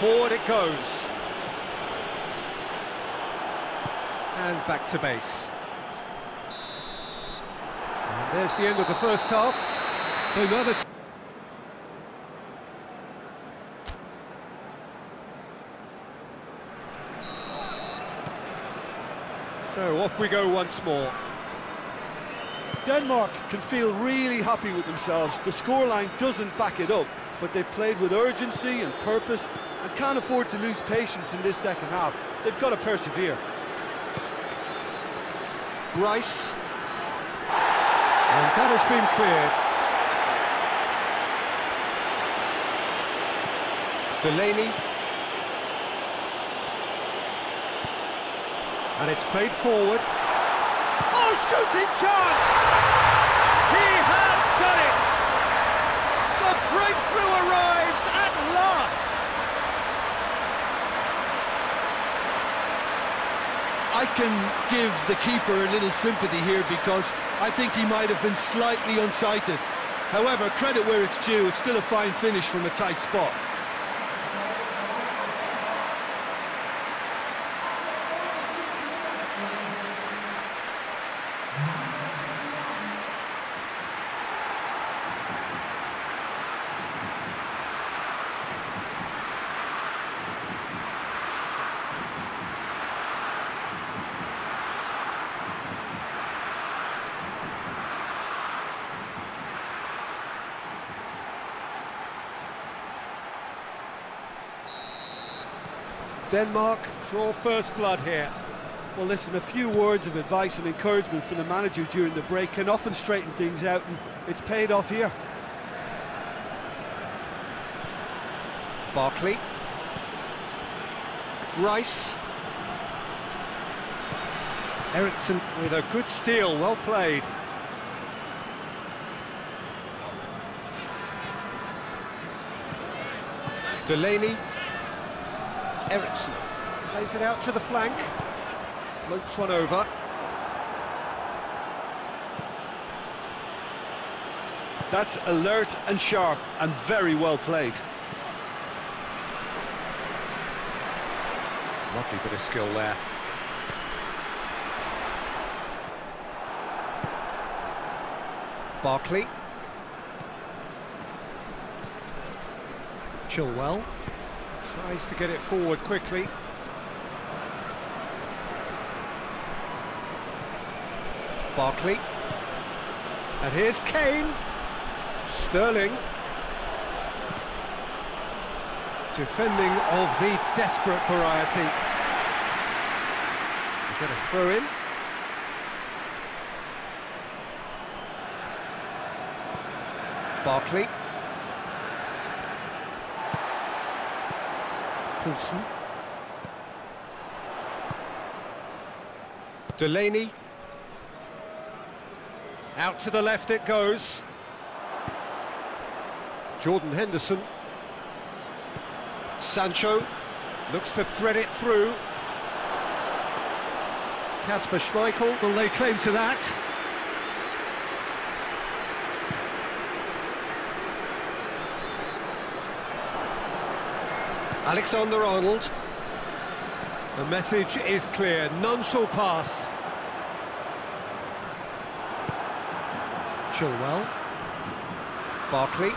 Forward it goes. And back to base. And there's the end of the first half. So. So off we go once more. Denmark can feel really happy with themselves. The scoreline doesn't back it up, but they've played with urgency and purpose and can't afford to lose patience in this second half. They've got to persevere. Rice. And that has been cleared. Delaney. And it's played forward. Oh, shooting chance! He has done it! The breakthrough arrives at last! I can give the keeper a little sympathy here because I think he might have been slightly unsighted. However, credit where it's due, it's still a fine finish from a tight spot. Denmark draw first blood here. Well, listen, a few words of advice and encouragement from the manager during the break can often straighten things out, and it's paid off here. Barkley. Rice. Eriksen with a good steal, well played. Delaney. Eriksen plays it out to the flank. Floats one over. That's alert and sharp and very well played. Lovely bit of skill there. Barkley. Chilwell. Tries to get it forward quickly. Barkley. And here's Kane. Sterling. Defending of the desperate variety. Get a throw in. Barkley. Poulsen. Delaney. Out to the left it goes. Jordan Henderson. Sancho looks to thread it through. Kasper Schmeichel will lay claim to that. Alexander Arnold. The message is clear, none shall pass. Chilwell. Barkley.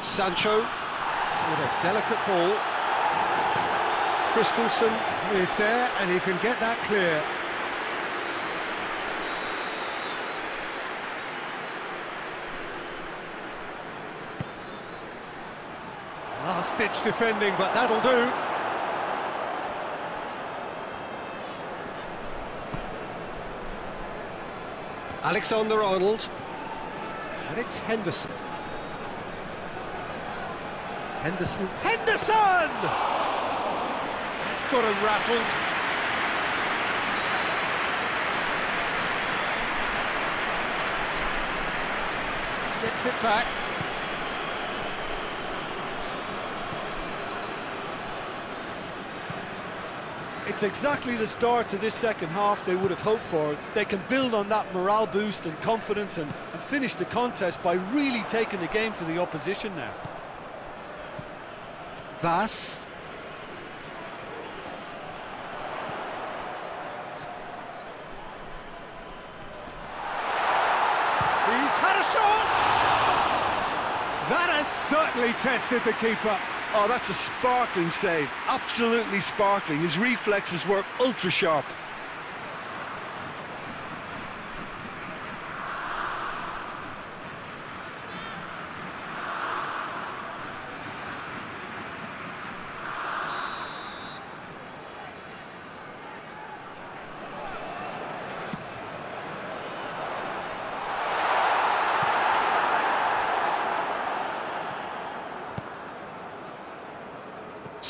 Sancho with a delicate ball. Christensen is there and he can get that clear. Last-ditch defending, but that'll do. Alexander Arnold. And it's Henderson. Henderson. Henderson! That's got him rattled. Gets it back. It's exactly the start to this second half they would have hoped for. They can build on that morale boost and confidence and, and finish the contest by really taking the game to the opposition now. Wass. He's had a shot! That has certainly tested the keeper. Oh, that's a sparkling save. Absolutely sparkling. His reflexes work ultra sharp.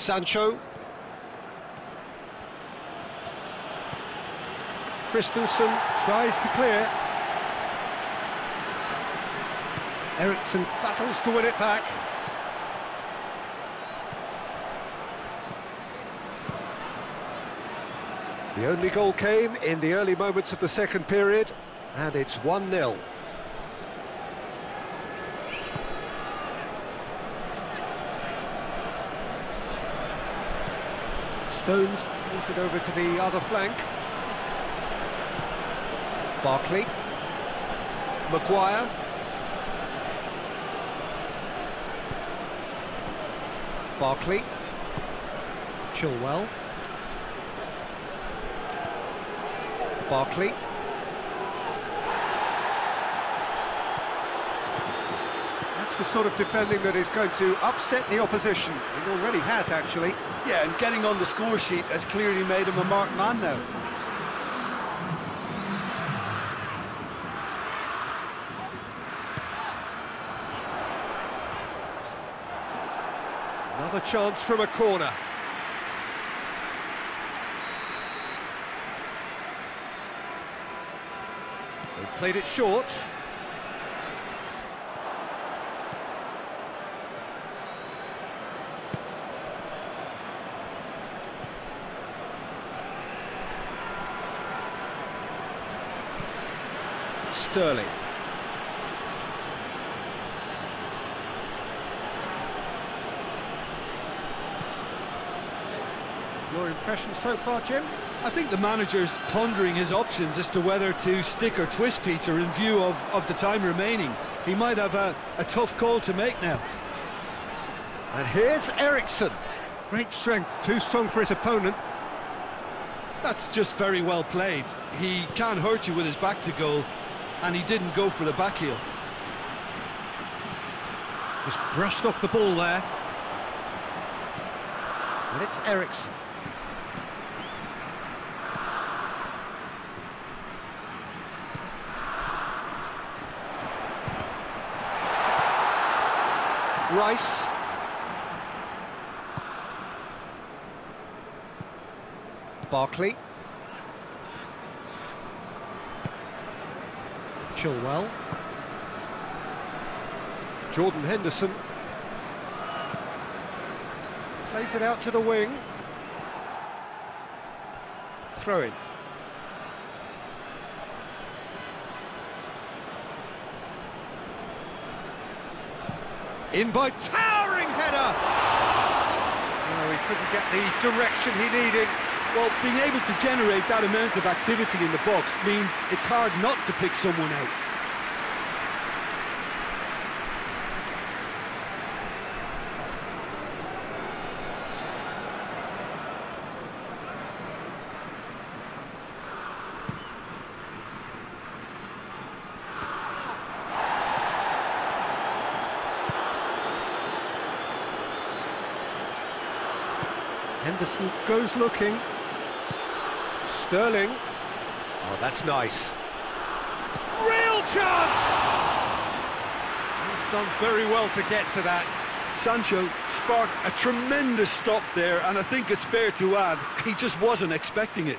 Sancho. Christensen tries to clear. Eriksen battles to win it back. The only goal came in the early moments of the second period, and it's 1-0. Stones plays it over to the other flank. Barkley. Maguire. Barkley. Chilwell. Barkley. The sort of defending that is going to upset the opposition. It already has, actually. Yeah, and getting on the score sheet has clearly made him a marked man now. Another chance from a corner. They've played it short. Sterling. Your impression so far, Jim? I think the manager's pondering his options as to whether to stick or twist Peter in view of, of the time remaining. He might have a, a tough call to make now. And here's Eriksen. Great strength, too strong for his opponent. That's just very well played. He can't hurt you with his back to goal, and he didn't go for the back heel. Just brushed off the ball there. And it's Eriksen. Rice. Barkley. Chilwell. Jordan Henderson. Plays it out to the wing. Throw in. In by towering header! No, he couldn't get the direction he needed. Well, being able to generate that amount of activity in the box means it's hard not to pick someone out. Henderson goes looking. Sterling. Oh, that's nice. Real chance! He's done very well to get to that. Sancho sparked a tremendous stop there, and I think it's fair to add, he just wasn't expecting it.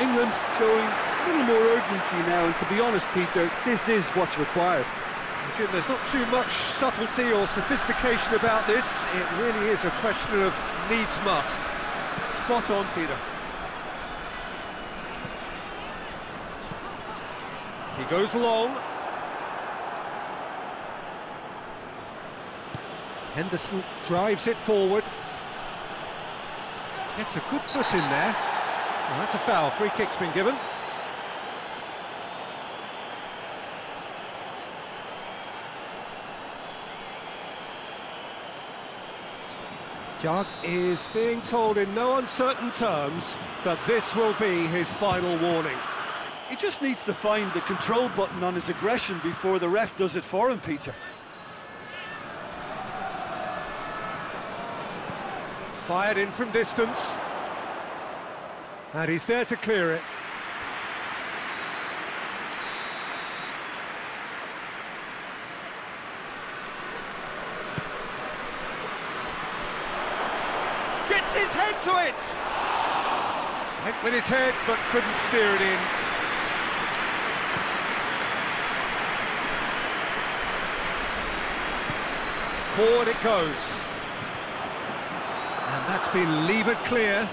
England showing a little now, and to be honest, Peter, this is what's required. Jim, there's not too much subtlety or sophistication about this. It really is a question of needs must. Spot on, Peter. He goes long. Henderson drives it forward. Gets a good foot in there. Well, that's a foul. Free kick's been given. Jug is being told in no uncertain terms that this will be his final warning. He just needs to find the control button on his aggression before the ref does it for him, Peter. Fired in from distance. And he's there to clear it. Gets his head to it! Went with his head, but couldn't steer it in. Forward it goes. And that's been levered clear.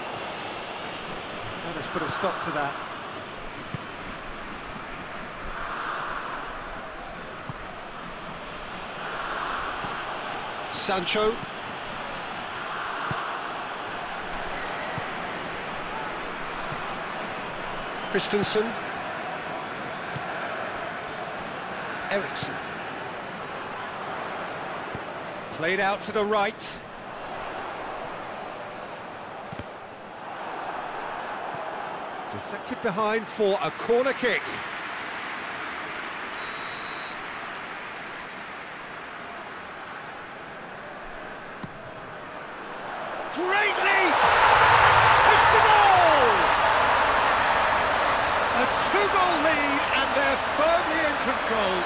That has put a stop to that. Sancho. Christensen. Eriksen. Played out to the right. Deflected behind for a corner kick. Great leap! It's a goal! A two-goal lead and they're firmly in control.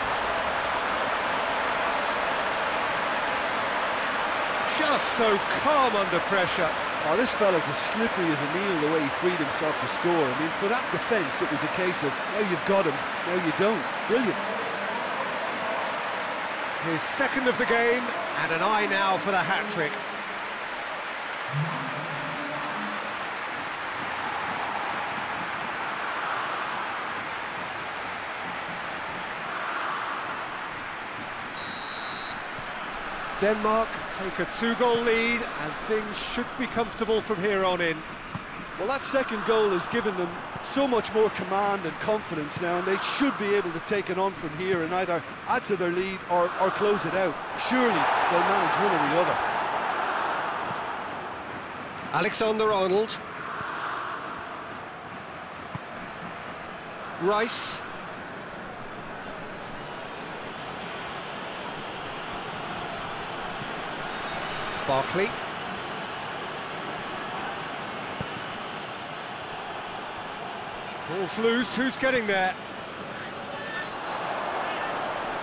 Just so calm under pressure. Oh, this fella's as slippery as a needle the way he freed himself to score. I mean, for that defence, it was a case of, now you've got him, now you don't. Brilliant. His second of the game, and an eye now for the hat-trick. Denmark take a two-goal lead, and things should be comfortable from here on in. Well, that second goal has given them so much more command and confidence now, and they should be able to take it on from here and either add to their lead or, or close it out. Surely they'll manage one or the other. Alexander Arnold. Rice. Barkley. Ball's loose, who's getting there?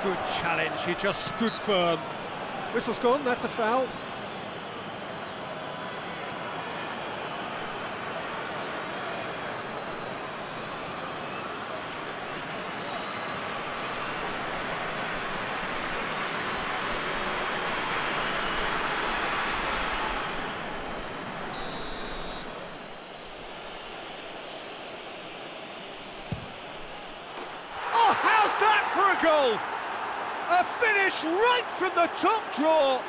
Good challenge, he just stood firm. Whistle's gone, that's a foul. Oh, how's that for a goal? A finish the top draw.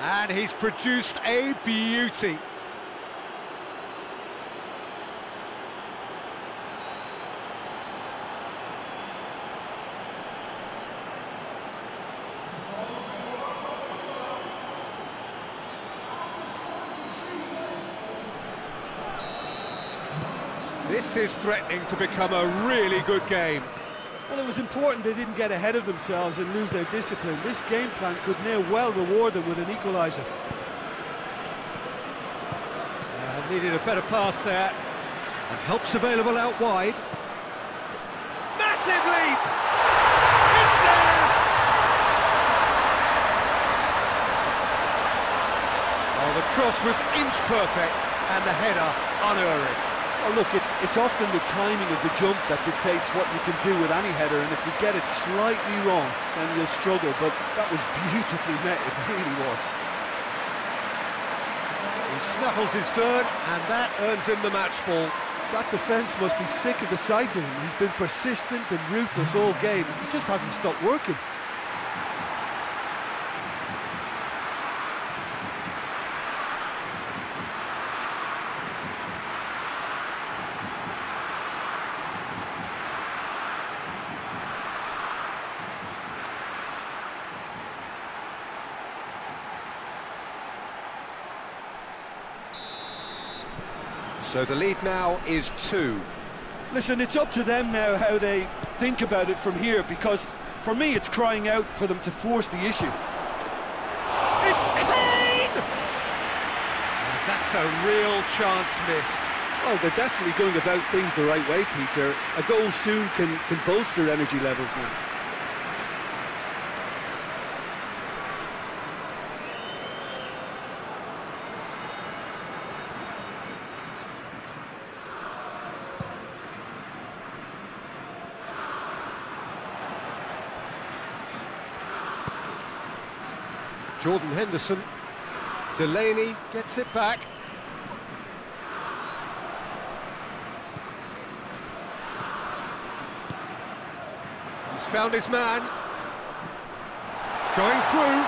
And he's produced a beauty. This is threatening to become a really good game. Well, it was important they didn't get ahead of themselves and lose their discipline. This game plan could now well reward them with an equaliser. Uh, needed a better pass there. And help's available out wide. Massive leap! It's there! Oh, the cross was inch perfect and the header unerring. Oh, look, it's it's often the timing of the jump that dictates what you can do with any header, and if you get it slightly wrong, then you'll struggle. But that was beautifully met, it really was. He snuffles his third, and that earns him the match ball. That defence must be sick of the sight of him. He's been persistent and ruthless all game. He just hasn't stopped working. So the lead now is two. Listen, it's up to them now how they think about it from here, because for me it's crying out for them to force the issue. It's Kane! That's a real chance missed. Well, they're definitely going about things the right way, Peter. A goal soon can, can bolster energy levels now. Jordan Henderson. Delaney gets it back. He's found his man. Going through.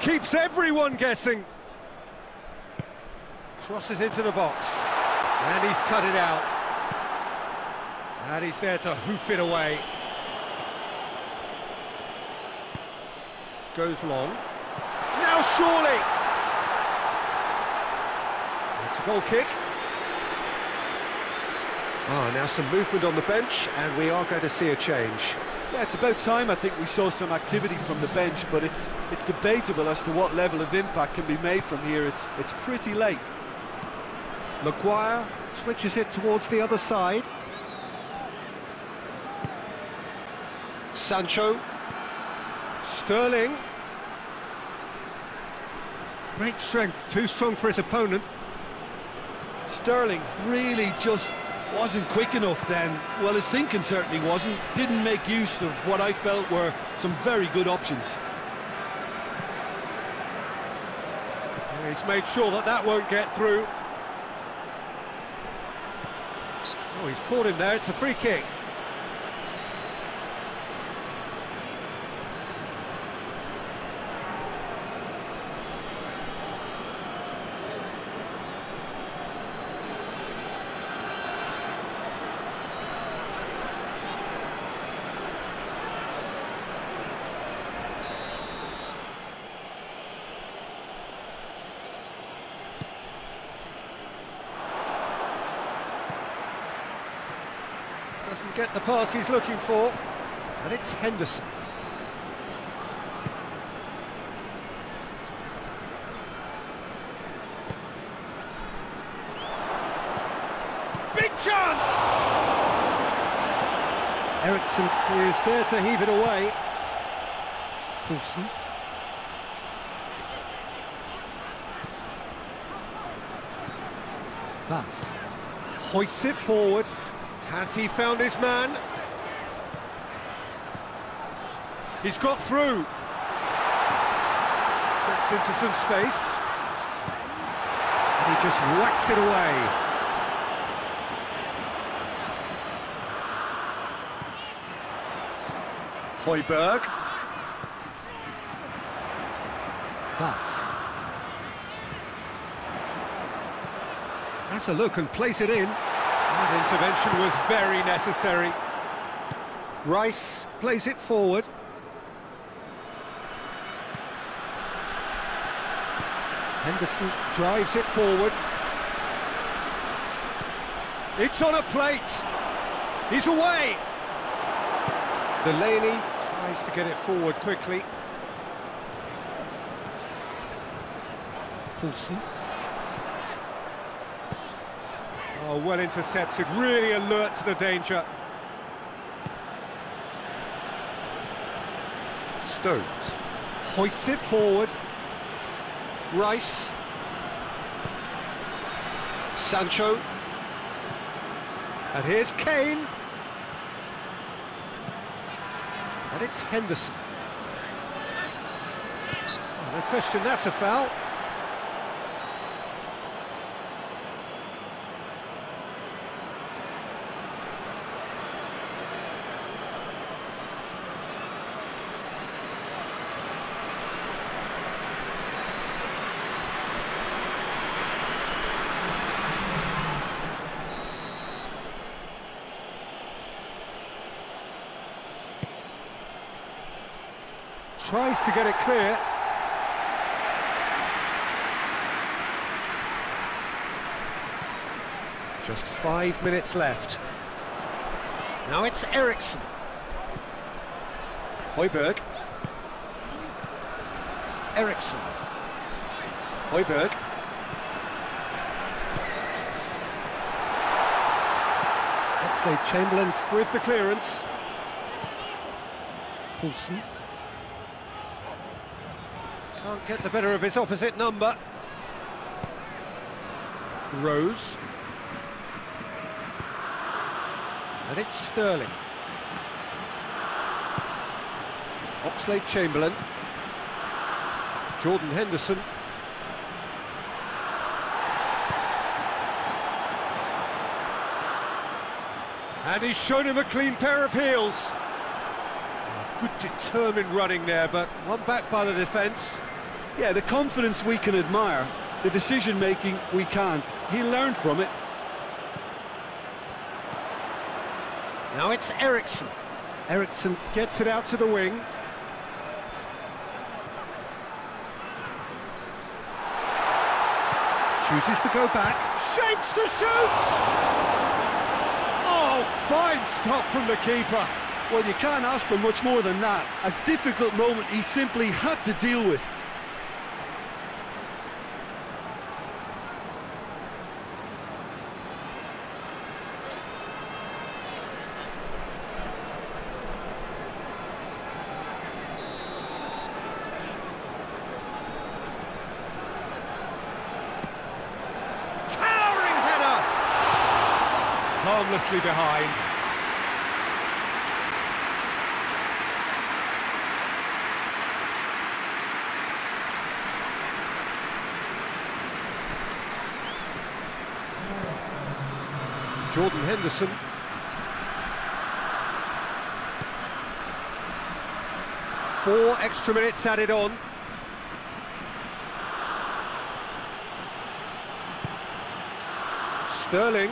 Keeps everyone guessing. Crosses into the box. And he's cut it out. And he's there to hoof it away. Goes long. Now surely! It's a goal kick. Ah, now some movement on the bench, and we are going to see a change. Yeah, it's about time I think we saw some activity from the bench, but it's it's debatable as to what level of impact can be made from here. It's it's pretty late. Maguire switches it towards the other side. Sancho Sterling. Great strength, too strong for his opponent. Sterling really just wasn't quick enough then. Well, his thinking certainly wasn't. Didn't make use of what I felt were some very good options. He's made sure that that won't get through. Oh, he's caught him there. It's a free kick. Doesn't get the pass he's looking for. And it's Henderson. Big chance! Eriksen is there to heave it away. Poulsen. Thus, hoists it forward. Has he found his man? He's got through. Gets into some space. And he just whacks it away. Højbjerg. Pass. That's a look and place it in. That intervention was very necessary. Rice plays it forward. Henderson drives it forward. It's on a plate. He's away. Delaney tries to get it forward quickly. Poulsen. Oh, well intercepted, really alert to the danger. Stones hoists it forward. Rice. Sancho. And here's Kane. And it's Henderson. Oh, no question, that's a foul. To get it clear. Just five minutes left. Now it's Eriksen. Højbjerg. Eriksen. Højbjerg. Oxlade-Chamberlain with the clearance. Poulsen. Can't get the better of his opposite number. Rose. And it's Sterling. Oxlade-Chamberlain. Jordan Henderson. And he's shown him a clean pair of heels. Good determined running there, but one back by the defence. Yeah, the confidence we can admire, the decision-making we can't. He learned from it. Now it's Eriksen. Eriksen gets it out to the wing. Chooses to go back, shapes to shoot! Oh, fine stop from the keeper. Well, you can't ask for much more than that. A difficult moment he simply had to deal with. Towering header! Behind. Jordan Henderson. Four extra minutes added on. Sterling.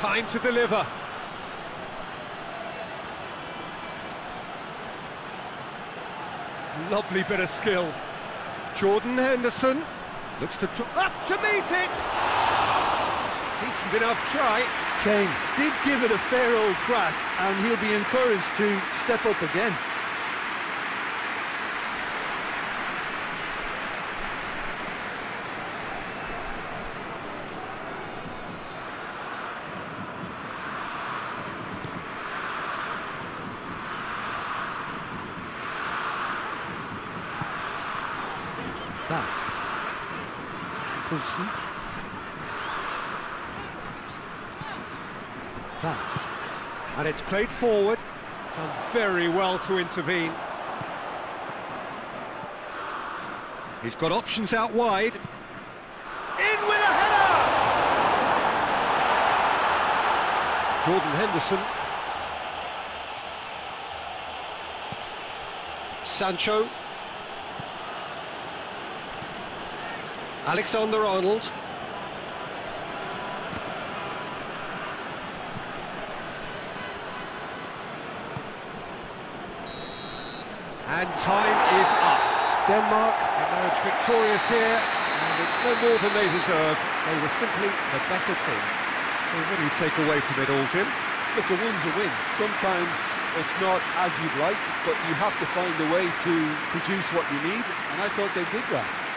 Time to deliver. Lovely bit of skill. Jordan Henderson looks to up to meet it. Decent enough try. Kane did give it a fair old crack, and he'll be encouraged to step up again. Wass. Poulsen. Wass. And it's played forward. Done very well to intervene. He's got options out wide. In with a header! Jordan Henderson. Sancho. Alexander Arnold. And time is up. Denmark emerge victorious here, and it's no more than they deserve. They were simply the better team. So what do you take away from it all, Jim? Look, a win's a win. Sometimes it's not as you'd like, but you have to find a way to produce what you need, and I thought they did that.